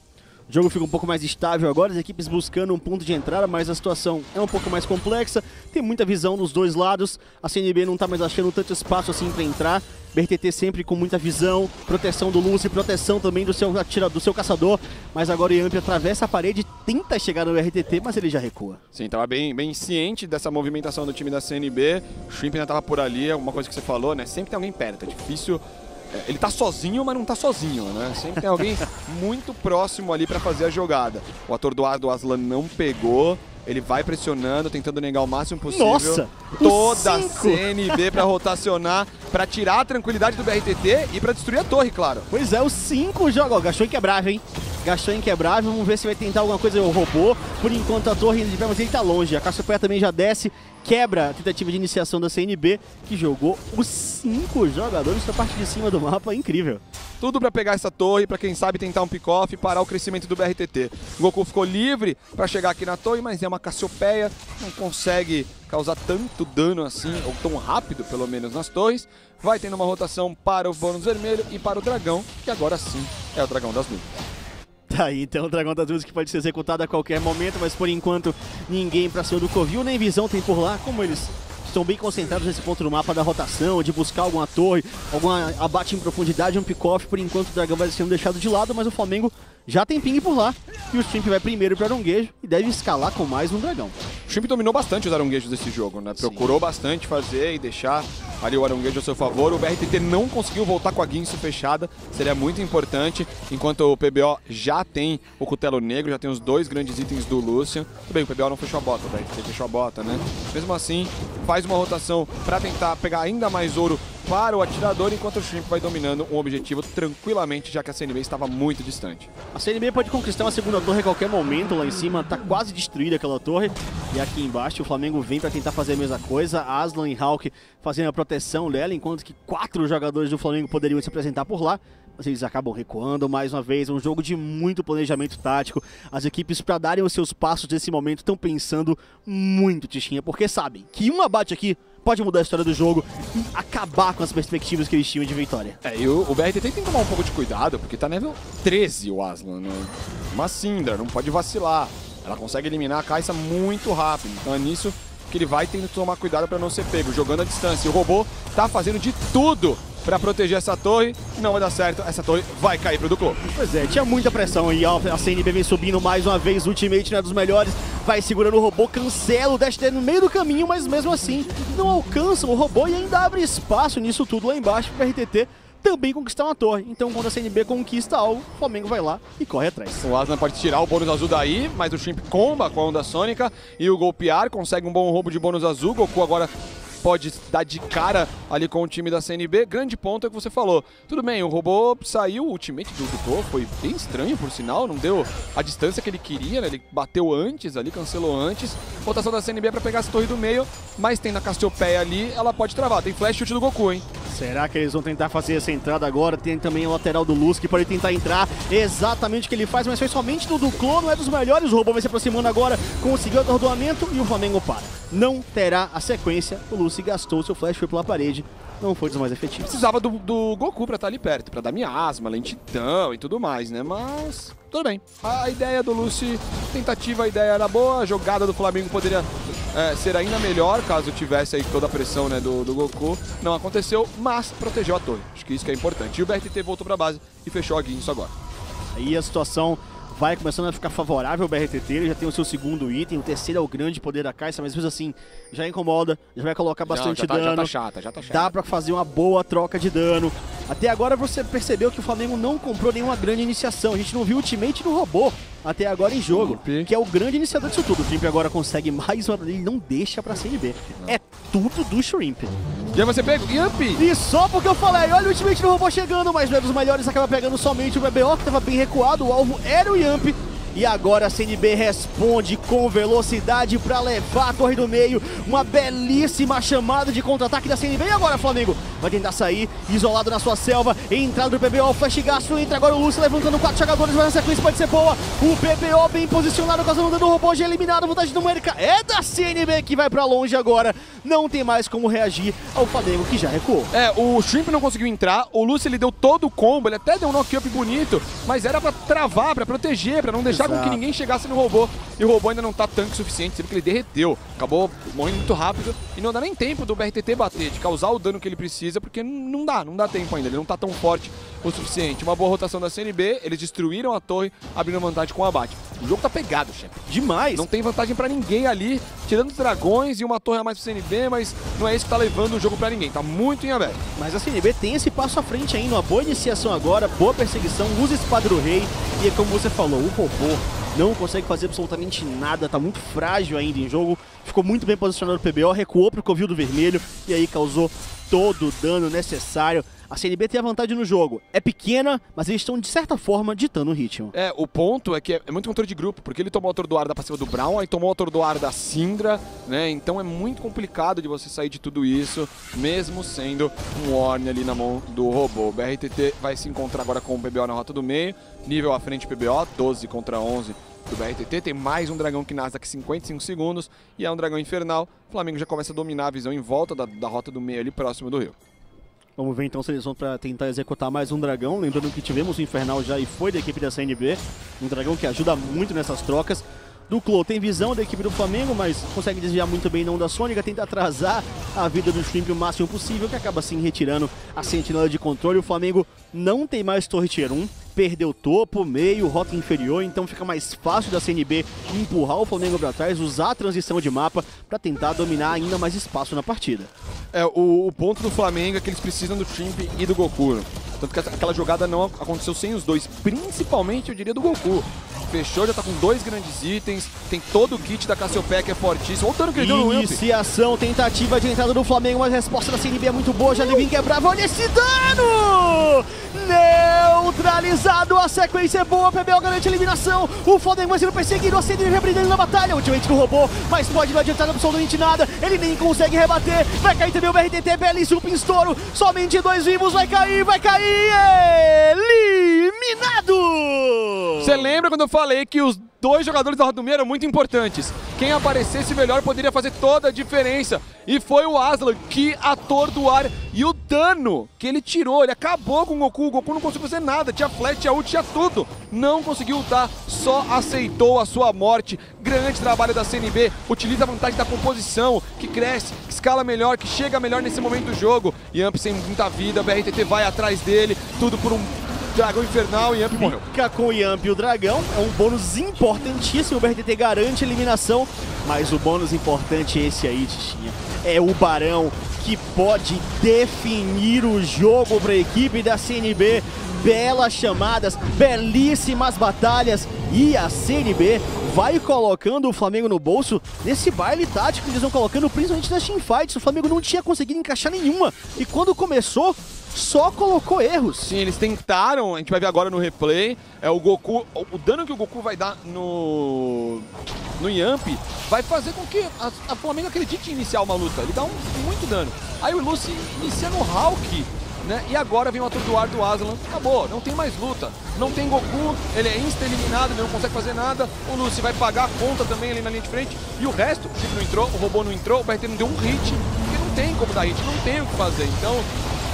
O jogo fica um pouco mais estável agora, as equipes buscando um ponto de entrada, mas a situação é um pouco mais complexa. Tem muita visão nos dois lados. A CNB não tá mais achando tanto espaço assim para entrar. BRTT sempre com muita visão, proteção do Lúcio, proteção também do seu do seu caçador. Mas agora o Yamp atravessa a parede, tenta chegar no BRTT, mas ele já recua. Sim, tava bem, bem ciente dessa movimentação do time da CNB. O Shrimp ainda tava por ali, alguma coisa que você falou, né? Sempre tem alguém perto, é difícil. É, Ele tá sozinho, mas não tá sozinho, né? Sempre tem alguém muito próximo ali pra fazer a jogada. O ator do, do Aslan não pegou. Ele vai pressionando, tentando negar o máximo possível. Nossa, Toda a. CNB pra rotacionar, pra tirar a tranquilidade do BRTT e pra destruir a torre, claro. Pois é, o 5 joga. Gastou inquebrável, hein? gastou inquebrável, vamos ver se vai tentar alguma coisa o robô. Por enquanto a torre mas ele tá longe. A Cassiopeia também já desce, quebra a tentativa de iniciação da CNB, que jogou os cinco jogadores da parte de cima do mapa, incrível. Tudo pra pegar essa torre, pra quem sabe tentar um pick-off e parar o crescimento do BRTT. Goku ficou livre pra chegar aqui na torre, mas é uma Cassiopeia, não consegue causar tanto dano assim, ou tão rápido pelo menos nas torres. Vai tendo uma rotação para o bônus vermelho e para o dragão, que agora sim é o dragão das nuvens. Tá aí, então o Dragão das Luzes que pode ser executado a qualquer momento, mas por enquanto ninguém pra cima do Covil, nem visão tem por lá, como eles estão bem concentrados nesse ponto do mapa da rotação, de buscar alguma torre, algum abate em profundidade, um pick-off, por enquanto o Dragão vai sendo deixado de lado, mas o Flamengo já tem ping por lá, e o Shrimp vai primeiro para Aronguejo e deve escalar com mais um dragão. O Shrimp dominou bastante os aronguejos desse jogo, né? Procurou bastante fazer e deixar ali o aronguejo a seu favor. O BRTT não conseguiu voltar com a Guinso fechada, seria muito importante, enquanto o PBO já tem o Cutelo Negro, já tem os dois grandes itens do Lucian. Tudo bem, o PBO não fechou a bota, o BRTT fechou a bota, né? Mesmo assim, faz uma rotação para tentar pegar ainda mais ouro para o atirador, enquanto o Shrimp vai dominando um objetivo tranquilamente, já que a CNB estava muito distante. A CNB pode conquistar uma segunda torre a qualquer momento lá em cima, tá quase destruída aquela torre. E aqui embaixo o Flamengo vem para tentar fazer a mesma coisa, Aslan e Hulk fazendo a proteção dela, enquanto que quatro jogadores do Flamengo poderiam se apresentar por lá. Mas eles acabam recuando mais uma vez, um jogo de muito planejamento tático. As equipes, para darem os seus passos nesse momento, estão pensando muito, Tichinha, porque sabem que um abate aqui pode mudar a história do jogo e acabar com as perspectivas que eles tinham de vitória. É, e o, o BRTT tem que tomar um pouco de cuidado, porque tá nível 13 o Aslan, né? Uma Syndra, não pode vacilar. Ela consegue eliminar a Kai'Sa muito rápido, então é nisso que ele vai tendo que tomar cuidado para não ser pego, jogando a distância. E o robô tá fazendo de tudo para proteger essa torre. Não vai dar certo, essa torre vai cair pro Duclo. Pois é, tinha muita pressão e a CNB vem subindo mais uma vez. O ultimate não é dos melhores, vai segurando o robô, cancela o dash no meio do caminho, mas mesmo assim não alcançam o robô e ainda abre espaço nisso tudo lá embaixo pro RTT também conquistar uma torre. Então, quando a CNB conquista algo, o Flamengo vai lá e corre atrás. O Aslan pode tirar o bônus azul daí, mas o Shrimp comba com a onda sônica e o golpear consegue um bom roubo de bônus azul. Goku agora pode dar de cara ali com o time da CNB. Grande ponto é que você falou. Tudo bem, o robô saiu, o ultimate do Dutor foi bem estranho, por sinal, não deu a distância que ele queria, né? Ele bateu antes ali, cancelou antes. Rotação da CNB para pegar essa torre do meio, mas tem na Cassiopeia ali, ela pode travar. Tem flash chute do Goku, hein? Será que eles vão tentar fazer essa entrada agora? Tem também o lateral do Luz que pode tentar entrar. Exatamente o que ele faz, mas foi somente no Duclo, não é dos melhores. O robô vai se aproximando agora, conseguiu o atordoamento e o Flamengo para. Não terá a sequência. O Lucy gastou seu flash, foi pela parede. Não foi dos mais efetivos. Precisava do, do Goku pra estar ali perto, pra dar miasma, lentidão e tudo mais, né? Mas tudo bem. A ideia do Lucy, tentativa, a ideia era boa. A jogada do Flamengo poderia é, ser ainda melhor caso tivesse aí toda a pressão né, do, do Goku. Não aconteceu, mas protegeu a torre. Acho que isso que é importante. E o BRTT voltou pra base e fechou a Guinso agora. Aí a situação vai começando a ficar favorável ao BRTT, ele já tem o seu segundo item, o terceiro é o grande poder da caixa, mas mesmo assim já incomoda, já vai colocar bastante já, já tá, dano. Já tá chata, já tá chata. Dá pra fazer uma boa troca de dano. Até agora você percebeu que o Flamengo não comprou nenhuma grande iniciação, a gente não viu o ultimate do robô até agora em jogo, que é o grande iniciador disso tudo. O Shrimp agora consegue mais uma, ele não deixa pra CNB. É tudo do Shrimp. E aí você pega o Yamp. E só porque eu falei, olha o ultimate do robô chegando, mas não é dos melhores, acaba pegando somente o BBO, que tava bem recuado, o alvo era o Yamp. E agora a CNB responde com velocidade para levar a torre do meio. Uma belíssima chamada de contra-ataque da CNB. E agora Flamengo vai tentar sair, isolado na sua selva. Entrada do PBO, flash gasto. Entra agora o Lúcio levantando quatro jogadores, mas a sequência pode ser boa. O PBO bem posicionado, causando dano robô já eliminado. Vantagem numérica é da CNB que vai para longe agora. Não tem mais como reagir ao Flamengo que já recuou. É, o Shrimp não conseguiu entrar. O Lúcio ele deu todo o combo. Ele até deu um knock-up bonito, mas era para travar, para proteger, para não deixar com que ninguém chegasse no robô. E o robô ainda não tá tanque suficiente, sempre que ele derreteu. Acabou morrendo muito rápido e não dá nem tempo do BRTT bater, de causar o dano que ele precisa, porque não dá, não dá tempo ainda. Ele não tá tão forte o suficiente. Uma boa rotação da CNB, eles destruíram a torre, abrindo vantagem com o abate. O jogo tá pegado, chefe. Demais! Não tem vantagem pra ninguém ali, tirando os dragões e uma torre a mais pro CNB, mas não é isso que tá levando o jogo pra ninguém. Tá muito em aberto. Mas a CNB tem esse passo à frente ainda, uma boa iniciação agora, boa perseguição, usa espada do rei e é como você falou, o robô não consegue fazer absolutamente nada, tá muito frágil ainda em jogo, ficou muito bem posicionado o PBO, recuou pro Covil do Vermelho e aí causou todo o dano necessário A CNB tem a vantagem no jogo. É pequena, mas eles estão, de certa forma, ditando o ritmo. É, o ponto é que é, é muito controle de grupo, porque ele tomou o atordoar da passiva do Brown, aí tomou o atordoar da Syndra, né? Então é muito complicado de você sair de tudo isso, mesmo sendo um Warn ali na mão do robô. O BRTT vai se encontrar agora com o PBO na rota do meio, nível à frente PBO, 12 contra 11 do BRTT. Tem mais um dragão que nasce daqui 55 segundos e é um dragão infernal. O Flamengo já começa a dominar a visão em volta da, da rota do meio ali próximo do rio. Vamos ver então se eles vão para tentar executar mais um dragão. Lembrando que tivemos o Infernal já e foi da equipe da CNB. Um dragão que ajuda muito nessas trocas. Duclo tem visão da equipe do Flamengo, mas consegue desviar muito bem não da Sônica, tenta atrasar a vida do Shrimp o máximo possível, que acaba assim retirando a sentinela de controle. O Flamengo não tem mais Torre Tier 1, perdeu topo, meio, rota inferior, então fica mais fácil da CNB empurrar o Flamengo para trás, usar a transição de mapa para tentar dominar ainda mais espaço na partida. É, o, o, ponto do Flamengo é que eles precisam do Shrimp e do Goku. Tanto que aquela jogada não aconteceu sem os dois, principalmente eu diria do Goku fechou, já tá com dois grandes itens, tem todo o kit da Cassiopeia que é fortíssimo. Olha o que ele deu no. Iniciação, tentativa de entrada do Flamengo, mas a resposta da CNB é muito boa, já devia quebrar, olha esse dano! Neutralizado, a sequência é boa, PBL garante a eliminação, o Flamengo vai sendo perseguido, a vai brilhando na batalha, ultimamente do robô, mas pode não adiantar absolutamente nada, ele nem consegue rebater, vai cair também o BRTT, belíssimo pinstouro, somente dois vivos, vai cair, vai cair, eliminado! Você lembra quando eu falei que os dois jogadores da Meio eram muito importantes? Quem aparecesse melhor poderia fazer toda a diferença. E foi o Aslan, que ator do ar. E o dano que ele tirou, ele acabou com o Goku. O Goku não conseguiu fazer nada. Tinha flash, tinha ult, tinha tudo. Não conseguiu ultar, só aceitou a sua morte. Grande trabalho da CNB. Utiliza a vantagem da composição, que cresce, que escala melhor, que chega melhor nesse momento do jogo. Yamp sem muita vida, BRTT vai atrás dele. Tudo por um Dragão Infernal e Yamp morreu. Fica com o Yamp e o Dragão, é um bônus importantíssimo, o BRTT garante a eliminação, mas o bônus importante é esse aí, Tichinha. É o Barão que pode definir o jogo para a equipe da CNB. Belas chamadas, belíssimas batalhas e a CNB vai colocando o Flamengo no bolso nesse baile tático que eles vão colocando, principalmente nas teamfights. O Flamengo não tinha conseguido encaixar nenhuma e quando começou, só colocou erros. Sim, eles tentaram, a gente vai ver agora no replay, é o Goku, o dano que o Goku vai dar no no Yamp vai fazer com que a, a Flamengo acredite em iniciar uma luta. Ele dá um, muito dano. Aí o Lucy inicia no Hulk, né? E agora vem o atordoar do Aslan. Acabou, não tem mais luta. Não tem Goku, ele é insta-eliminado, ele não consegue fazer nada. O Lucy vai pagar a conta também ali na linha de frente. E o resto, o Chip não entrou, o robô não entrou, o BRT não deu um hit. Porque não tem como dar hit, não tem o que fazer. Então,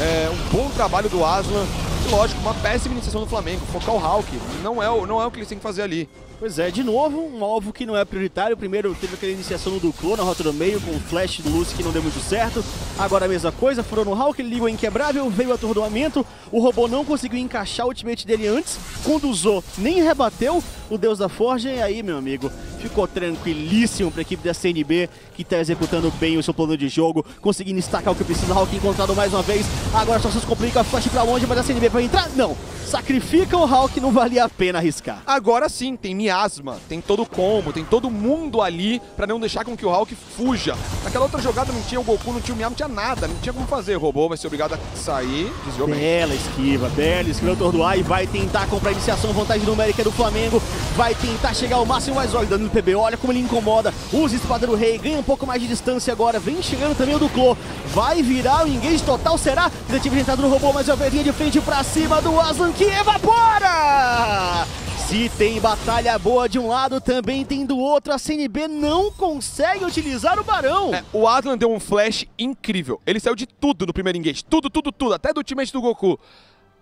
é, um bom trabalho do Aslan. Lógico, uma péssima iniciação do Flamengo. Focar o Hulk. Não é o, não é o que eles têm que fazer ali. Pois é, de novo, um alvo que não é prioritário. Primeiro teve aquela iniciação do Duclo na rota do meio, com o flash do Lucy que não deu muito certo. Agora a mesma coisa, foram no Hulk, ele ligou inquebrável, veio atordoamento. O robô não conseguiu encaixar o ultimate dele antes, conduzou, nem rebateu o Deus da Forja. E aí, meu amigo, ficou tranquilíssimo para a equipe da CNB, que está executando bem o seu plano de jogo, conseguindo destacar o que precisa. Hulk encontrado mais uma vez. Agora só se complica, flash para longe, mas a CNB vai entrar? Não! Sacrifica o Hulk, não valia a pena arriscar. Agora sim, tem miasma, tem todo o combo, tem todo mundo ali para não deixar com que o Hulk fuja. Naquela outra jogada não tinha o Goku, não tinha o miasma, não tinha nada, não tinha como fazer. O robô vai ser obrigado a sair, desviou bem. Bela esquiva, bela esquiva, atordoar e vai tentar comprar iniciação, vantagem numérica do Flamengo, vai tentar chegar ao máximo, mas olha, dando no PB, olha como ele incomoda, usa espada do rei, ganha um pouco mais de distância agora, vem chegando também o Duclo, vai virar o engage total, será? Tentativa de entrada no robô, mas a linha de frente pra cima do Aslan que evapora! Se tem batalha boa de um lado, também tem do outro. A CNB não consegue utilizar o Barão. É, o Aslan deu um flash incrível. Ele saiu de tudo no primeiro engage. Tudo, tudo, tudo. Até do teammate do Goku.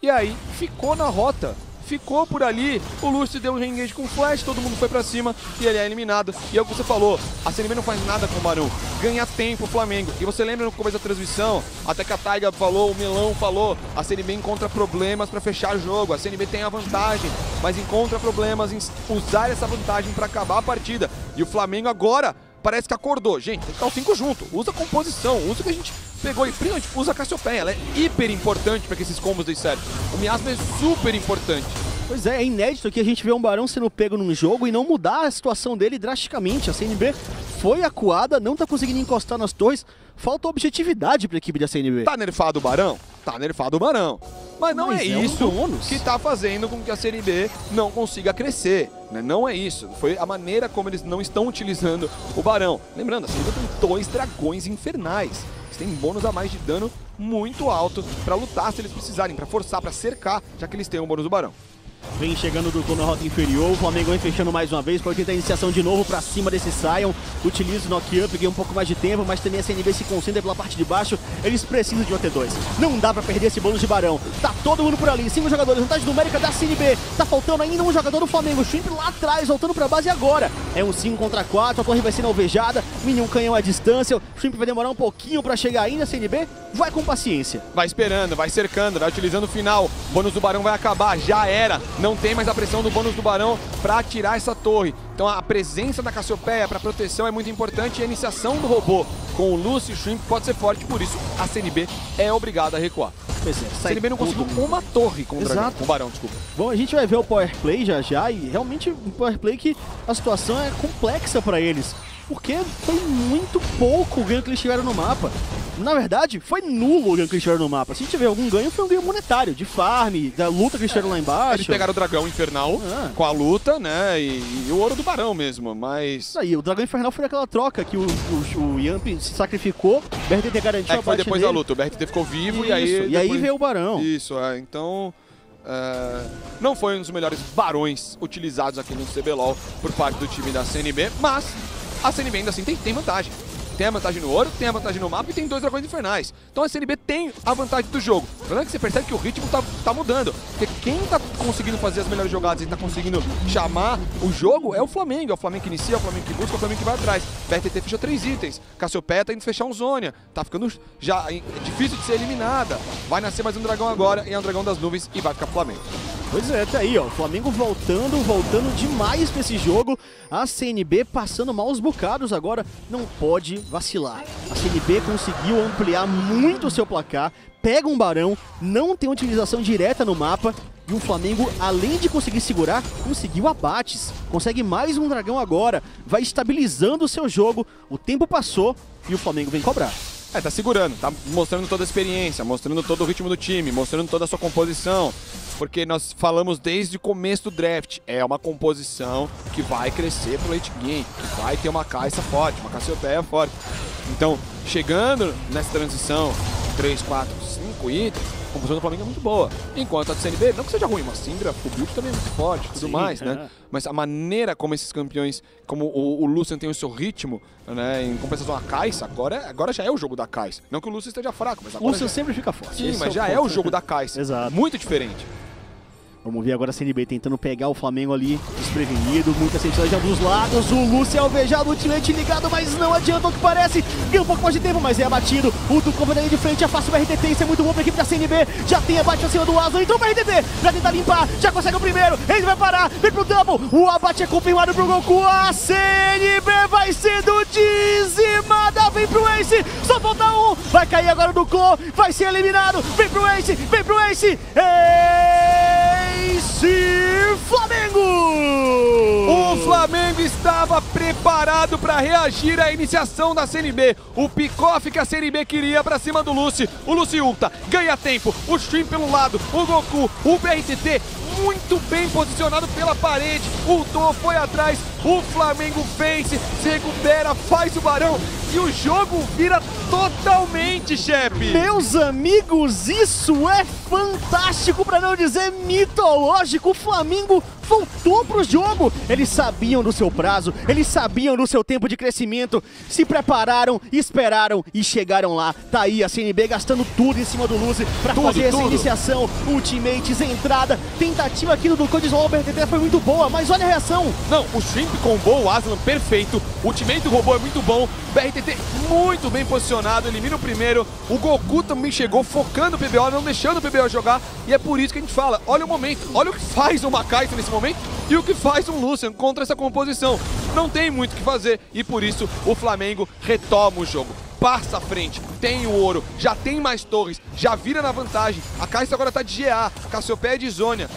E aí, ficou na rota ficou por ali. O Lúcio deu um engage com flash, todo mundo foi pra cima e ele é eliminado. E é o que você falou, a CNB não faz nada com o Barão. Ganha tempo o Flamengo. E você lembra no começo da transmissão, até que a Taiga falou, o Melão falou, a CNB encontra problemas para fechar o jogo. A CNB tem a vantagem, mas encontra problemas em usar essa vantagem para acabar a partida. E o Flamengo agora parece que acordou. Gente, tem que estar o 5 junto. Usa composição, usa o que a gente pegou e principalmente usa a Cassiopeia. Ela é hiper importante para que esses combos deem certo. O miasma é super importante. Pois é, é inédito que a gente vê um Barão sendo pego num jogo e não mudar a situação dele drasticamente. A CNB foi acuada, não tá conseguindo encostar nas torres. Falta objetividade pra equipe da CNB. Tá nerfado o Barão? Tá nerfado o Barão. Mas não Mas é, é um isso bônus. que tá fazendo com que a CNB não consiga crescer. Né? Não é isso. Foi a maneira como eles não estão utilizando o Barão. Lembrando, a CNB tem dois dragões infernais. Têm um bônus a mais de dano muito alto pra lutar se eles precisarem, pra forçar, pra cercar, já que eles têm o bônus do Barão. Vem chegando do na rota inferior, o Flamengo vem fechando mais uma vez, pode tentar a iniciação de novo pra cima desse Sion. Utiliza o knock-up, ganha um pouco mais de tempo, mas também a CNB se concentra pela parte de baixo. Eles precisam de um OT2. Não dá pra perder esse bônus de Barão. Tá todo mundo por ali, cinco jogadores, vantagem numérica da CNB. Tá faltando ainda um jogador do Flamengo, Shrimp lá atrás, voltando pra base agora. É um 5 contra 4, a torre vai sendo alvejada, Minion canhão à distância. O Shrimp vai demorar um pouquinho pra chegar ainda, a CNB vai com paciência. Vai esperando, vai cercando, vai utilizando o final. Bônus do Barão vai acabar, já era. Não tem mais a pressão do bônus do Barão pra tirar essa torre. Então a presença da Cassiopeia pra proteção é muito importante e a iniciação do robô com o Lucy e o Shrimp pode ser forte, por isso a CNB é obrigada a recuar. Pois é, A CNB não conseguiu uma torre com o, dragão, com o Barão, desculpa. Bom, a gente vai ver o power play já já e realmente um power play que a situação é complexa pra eles. Porque foi muito pouco o ganho que eles tiveram no mapa. Na verdade, foi nulo o ganho que eles tiveram no mapa. Se tiver algum ganho, foi um ganho monetário, de farm, da luta que eles tiveram lá embaixo. Eles pegaram o dragão infernal Ah. com a luta, né? E, e o ouro do Barão mesmo, mas. Aí, o Dragão Infernal foi aquela troca que o, o, o Yamp se sacrificou, o BRTT garantiu É a foi depois da nele. luta. O BRTT ficou vivo e Isso, aí. e aí depois- veio o Barão. Isso, é. Então. é, não foi um dos melhores barões utilizados aqui no CBLOL por parte do time da CNB, mas a CNB ainda assim tem, tem vantagem. Tem a vantagem no ouro, tem a vantagem no mapa e tem dois dragões infernais. Então a CNB tem a vantagem do jogo. O problema é que você percebe que o ritmo tá, tá mudando. Porque quem tá conseguindo fazer as melhores jogadas e tá conseguindo chamar o jogo é o Flamengo. É o Flamengo que inicia, é o Flamengo que busca, é o Flamengo que vai atrás. BRTT fechou três itens. Cassiopeia tá indo fechar um Zônia. Tá ficando já é difícil de ser eliminada. Vai nascer mais um dragão agora e é um dragão das nuvens e vai ficar pro Flamengo. Pois é, tá aí, ó. O Flamengo voltando, voltando demais pra esse jogo. A CNB passando maus bocados agora. Não pode vacilar. A CNB conseguiu ampliar muito o seu placar. Pega um barão, não tem utilização direta no mapa. E o Flamengo, além de conseguir segurar, conseguiu abates. Consegue mais um dragão agora. Vai estabilizando o seu jogo. O tempo passou e o Flamengo vem cobrar. É, tá segurando, tá mostrando toda a experiência, mostrando todo o ritmo do time, mostrando toda a sua composição. Porque nós falamos desde o começo do draft, é uma composição que vai crescer pro late game, que vai ter uma caixa forte, uma Cassiopeia forte. Então, chegando nessa transição, 3, 4, 5 itens, a composição do Flamengo é muito boa. Enquanto a do CNB, não que seja ruim, mas Syndra, o build também é muito forte tudo Sim, mais, é. né? Mas a maneira como esses campeões, como o, o Lucian tem o seu ritmo, né? Em compensação a Kai'Sa, agora, agora já é o jogo da Kai'Sa. Não que o Lucian esteja fraco, mas O agora Lúcio já... sempre fica forte. Sim, Esse mas o já é ponto. o jogo da Kai'Sa. Exato. Muito diferente. Vamos ver agora a CNB tentando pegar o Flamengo ali desprevenido, muita sensação de ambos os lados. O Lúcio alvejado, o ultimate ligado, mas não adianta o que parece. Ganha um pouco mais de tempo, mas é abatido. O Tucon vai daí de frente, afasta o RTT. Isso é muito bom pra equipe da CNB. Já tem abate acima do Asa, entrou pra RTT pra tentar limpar. Já consegue o primeiro, ele vai parar, vem pro double. O abate é confirmado pro Goku. A CNB vai sendo dizimada, vem pro Ace. Só falta um, vai cair agora do Clô, vai ser eliminado. Vem pro Ace, vem pro Ace. Ace Flamengo! O Flamengo estava preparado para reagir à iniciação da CNB. O pick-off que a CNB queria para cima do Lucy. O Lucy ulta, ganha tempo. O Stream pelo lado, o Goku, o BRTT muito bem posicionado pela parede. Ultou, foi atrás. O Flamengo vence, se recupera, faz o barão e o jogo vira totalmente, chefe. Meus amigos, isso é fantástico, para não dizer mitológico. O Flamengo voltou pro jogo. Eles sabiam do seu prazo, eles sabiam do seu tempo de crescimento, se prepararam, esperaram e chegaram lá. Tá aí a CNB gastando tudo em cima do Luzi para fazer essa tudo. iniciação, ultimates, entrada, tentativa aqui do Ducão de BRTT foi muito boa, mas olha a reação. Não, o Shrimp combou o Aslan perfeito. O ultimate do robô é muito bom. BRTT muito bem posicionado, elimina o primeiro. O Goku também chegou focando o PBO, não deixando o PBO jogar. E é por isso que a gente fala: olha o momento, olha o que faz o Makaito nesse momento e o que faz um Lucian contra essa composição. Não tem muito o que fazer e por isso o Flamengo retoma o jogo. Passa à frente, tem o ouro, já tem mais torres, já vira na vantagem. A Kai'Sa agora tá de GA, Cassiopeia de Zônia.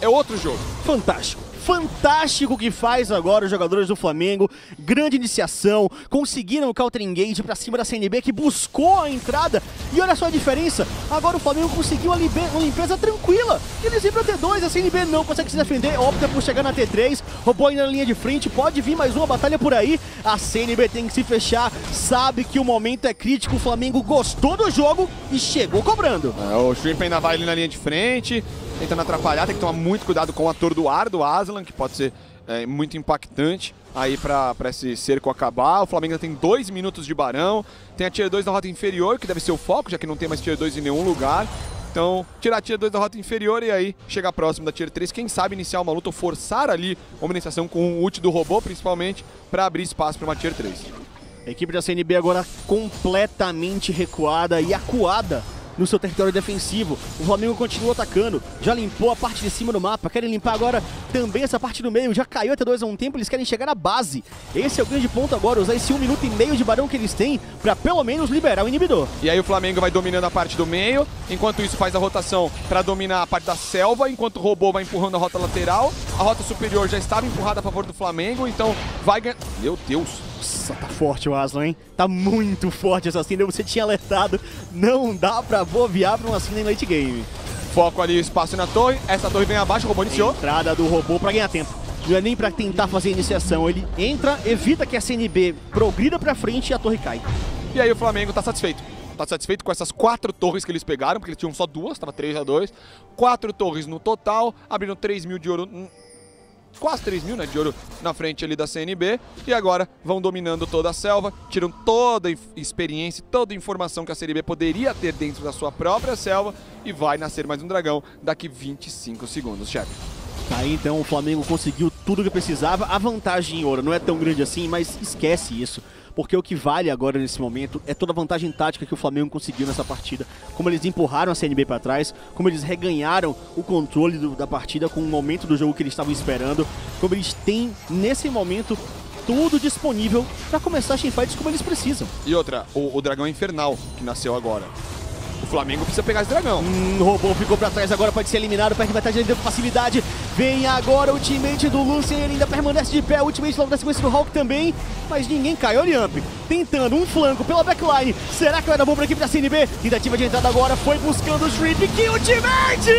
É outro jogo. Fantástico, fantástico que faz agora os jogadores do Flamengo. Grande iniciação, conseguiram o counter engage pra cima da CNB que buscou a entrada. E olha só a diferença, agora o Flamengo conseguiu uma limpeza tranquila. Eles vêm pra T2, a CNB não consegue se defender, opta por chegar na T3, roubou ainda na linha de frente, pode vir mais uma batalha por aí. A CNB tem que se fechar, sabe que o momento é crítico, o Flamengo gostou do jogo e chegou cobrando. É, o Shrimp ainda vai ali na linha de frente, tentando atrapalhar, tem que tomar muito cuidado com o atordoar do Aslan, que pode ser é, muito impactante aí para esse cerco acabar. O Flamengo ainda tem dois minutos de Barão, tem a Tier 2 na rota inferior, que deve ser o foco, já que não tem mais Tier 2 em nenhum lugar. Então, tirar a Tier 2 da rota inferior e aí chegar próximo da Tier 3. Quem sabe iniciar uma luta ou forçar ali uma iniciação com o ult do robô, principalmente, para abrir espaço para uma Tier 3. A equipe da CNB agora completamente recuada e acuada no seu território defensivo. O Flamengo continua atacando, já limpou a parte de cima do mapa, querem limpar agora também essa parte do meio, já caiu até dois há um tempo, eles querem chegar na base. Esse é o grande ponto agora, usar esse um minuto e meio de barão que eles têm para pelo menos liberar o inibidor. E aí o Flamengo vai dominando a parte do meio, enquanto isso faz a rotação para dominar a parte da selva, enquanto o robô vai empurrando a rota lateral. A rota superior já estava empurrada a favor do Flamengo, então vai ganhar... Meu Deus! Nossa, tá forte o Aslan, hein? Tá muito forte essa cena, você tinha alertado. Não dá pra bobear pra uma cena em late game. Foco ali, espaço na torre. Essa torre vem abaixo, o robô iniciou. Entrada do robô pra ganhar tempo. Não é nem pra tentar fazer a iniciação. Ele entra, evita que a CNB progrida pra frente e a torre cai. E aí o Flamengo tá satisfeito. Tá satisfeito com essas quatro torres que eles pegaram, porque eles tinham só duas, tava 3 a 2 Quatro torres no total, abrindo 3 mil de ouro quase 3 mil né, de ouro na frente ali da CNB. E agora vão dominando toda a selva, tiram toda a experiência, toda a informação que a CNB poderia ter dentro da sua própria selva. E vai nascer mais um dragão daqui 25 segundos, chefe. Aí então o Flamengo conseguiu tudo que precisava. A vantagem em ouro não é tão grande assim, mas esquece isso porque o que vale agora nesse momento é toda a vantagem tática que o Flamengo conseguiu nessa partida, como eles empurraram a CNB para trás, como eles reganharam o controle do, da partida com o momento do jogo que eles estavam esperando, como eles têm nesse momento tudo disponível para começar as teamfights como eles precisam. E outra, o, o dragão infernal que nasceu agora. O Flamengo precisa pegar esse dragão. Hum, o robô ficou pra trás, agora pode ser eliminado. Perde metade dele com facilidade. Vem agora o teammate do Lucian, ele ainda permanece de pé. O teammate logo da sequência do Hulk também. Mas ninguém cai. Olha o Yamp tentando um flanco pela backline. Será que vai dar bom pra equipe da CNB? Tentativa de entrada agora, foi buscando o Shrimp. Que ultimate!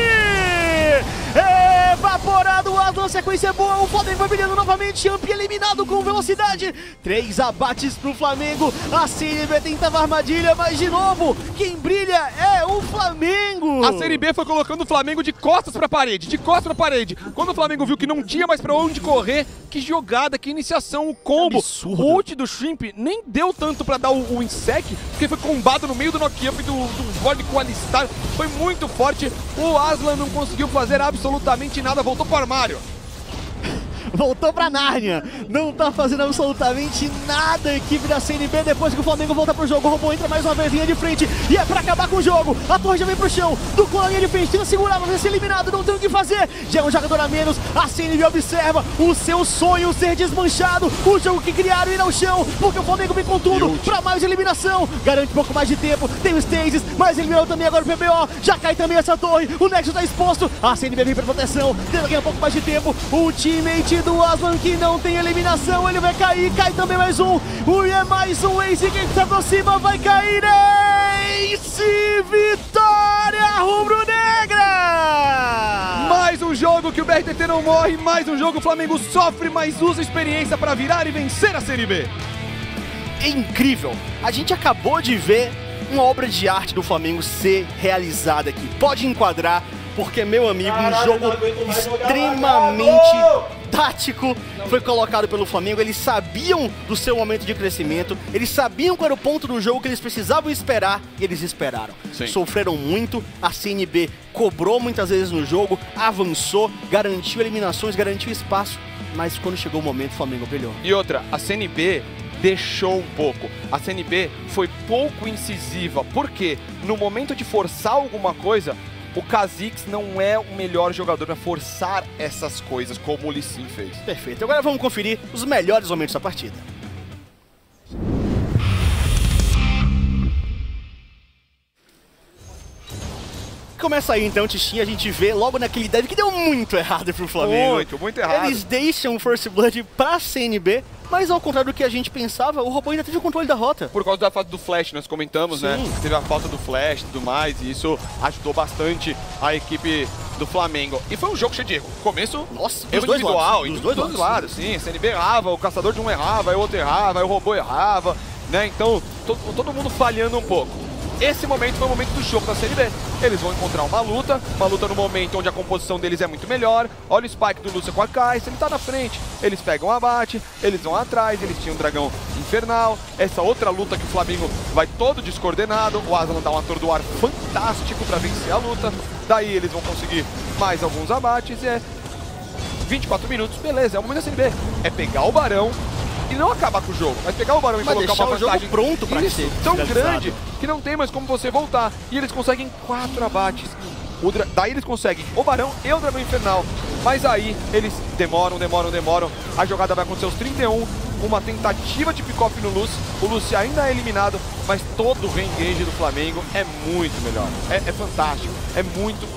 Evaporado o Aslan, sequência boa. O Flamengo vai brilhando novamente. Amp eliminado com velocidade. Três abates pro Flamengo. A CNB tentava armadilha, mas de novo, quem brilha é o Flamengo. A CNB foi colocando o Flamengo de costas pra parede, de costas pra parede. Quando o Flamengo viu que não tinha mais pra onde correr, que jogada, que iniciação, o combo. Absurdo. O ult do Shrimp nem deu tanto pra dar o, o insec, porque foi combado no meio do knock-up do, do o Alistar. Foi muito forte. O Aslan não conseguiu fazer absolutamente nada, voltou pro armário voltou pra Nárnia. Não tá fazendo absolutamente nada a equipe da CNB depois que o Flamengo volta pro jogo. O robô entra mais uma vez, linha de frente. E é pra acabar com o jogo. A torre já vem pro chão. Do a linha de frente, tenta segurar, mas vai ser eliminado. Não tem o que fazer. Já é um jogador a menos. A CNB observa o seu sonho ser desmanchado. O jogo que criaram ir ao chão. Porque o Flamengo vem com tudo pra mais eliminação. Garante um pouco mais de tempo. Tem o Stasis, mas eliminou também agora o PBO. Já cai também essa torre. O Nexus tá exposto. A CNB vem pra proteção. Tenta ganhar um pouco mais de tempo. O teammate do Aslan que não tem eliminação, ele vai cair, cai também mais um, e é mais um Ace que se aproxima, vai cair, Ace, vitória rubro-negra! Mais um jogo que o BRTT não morre, mais um jogo o Flamengo sofre, mas usa experiência para virar e vencer a Série B. É incrível, a gente acabou de ver uma obra de arte do Flamengo ser realizada aqui, pode enquadrar, porque, meu amigo, um jogo extremamente tático foi colocado pelo Flamengo. Eles sabiam do seu momento de crescimento, eles sabiam qual era o ponto do jogo que eles precisavam esperar e eles esperaram. Sim. Sofreram muito, a CNB cobrou muitas vezes no jogo, avançou, garantiu eliminações, garantiu espaço, mas quando chegou o momento, o Flamengo brilhou. E outra, a CNB deixou um pouco. A CNB foi pouco incisiva, porque no momento de forçar alguma coisa, o Kha'Zix não é o melhor jogador para forçar essas coisas como o Lee Sin fez. Perfeito. Agora vamos conferir os melhores momentos da partida. Começa aí então, Tichinha, a gente vê logo naquele dev que deu muito errado pro Flamengo. Muito, muito errado. Eles deixam o First Blood pra CNB, mas ao contrário do que a gente pensava, o robô ainda teve o controle da rota. Por causa da falta do Flash, nós comentamos, né? Sim. Teve a falta do Flash e tudo mais, e isso ajudou bastante a equipe do Flamengo. E foi um jogo cheio de erro. Começo Nossa, erro dos individual, Dos dois todos os lados. lados, sim. A CNB errava, o caçador de um errava, aí o outro errava, aí o robô errava, né? Então, to- todo mundo falhando um pouco. Esse momento foi o momento do jogo da CNB. Eles vão encontrar uma luta, uma luta no momento onde a composição deles é muito melhor. Olha o Spike do Lúcio com a Kai'Sa, ele tá na frente. Eles pegam o abate, eles vão atrás, eles tinham um dragão infernal. Essa outra luta que o Flamengo vai todo descoordenado. O Aslan dá um atordoar fantástico pra vencer a luta. Daí eles vão conseguir mais alguns abates e é 24 minutos, beleza, é o momento da CNB. É pegar o Barão e não acabar com o jogo, mas pegar o Barão e Mas colocar uma o jogo vantagem pronto pra Isso, ser tão grande que não tem mais como você voltar. E eles conseguem quatro abates. Daí eles conseguem o Barão e o Dragão Infernal. Mas aí eles demoram, demoram, demoram. A jogada vai acontecer aos 31. Uma tentativa de pick-off no Lúcio. O Lúcio ainda é eliminado, mas todo o re-engage do Flamengo é muito melhor. É, é fantástico. É muito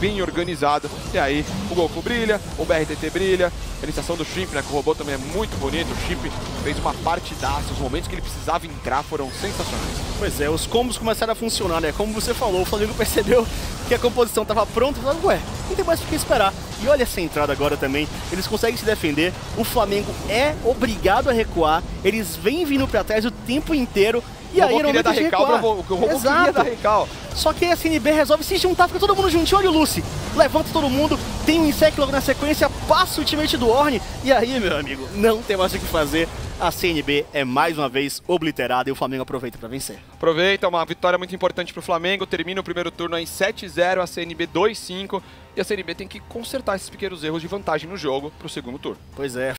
bem organizado. E aí o Goku brilha, o BRTT brilha. A iniciação do Shrimp, né? Que o robô também é muito bonito. O Shrimp fez uma partidaça. Os momentos que ele precisava entrar foram sensacionais. Pois é, os combos começaram a funcionar, né? Como você falou, o Flamengo percebeu que a composição estava pronta e falou, ué, não tem mais o que esperar. E olha essa entrada agora também, eles conseguem se defender, o Flamengo é obrigado a recuar, eles vêm vindo pra trás o tempo inteiro, e o aí não queria dar recal, pra vo- o robô queria Exato. dar recal. Só que a SNB resolve se juntar, fica todo mundo juntinho, olha o Lucy, levanta todo mundo, tem um Insect logo na sequência, passa o ultimate do Orne, e aí, meu amigo, não tem mais o que fazer. A CNB é mais uma vez obliterada e o Flamengo aproveita pra vencer. Aproveita, uma vitória muito importante pro Flamengo. Termina o primeiro turno em 7-0, a CNB 2-5. E a CNB tem que consertar esses pequenos erros de vantagem no jogo pro segundo turno. Pois é,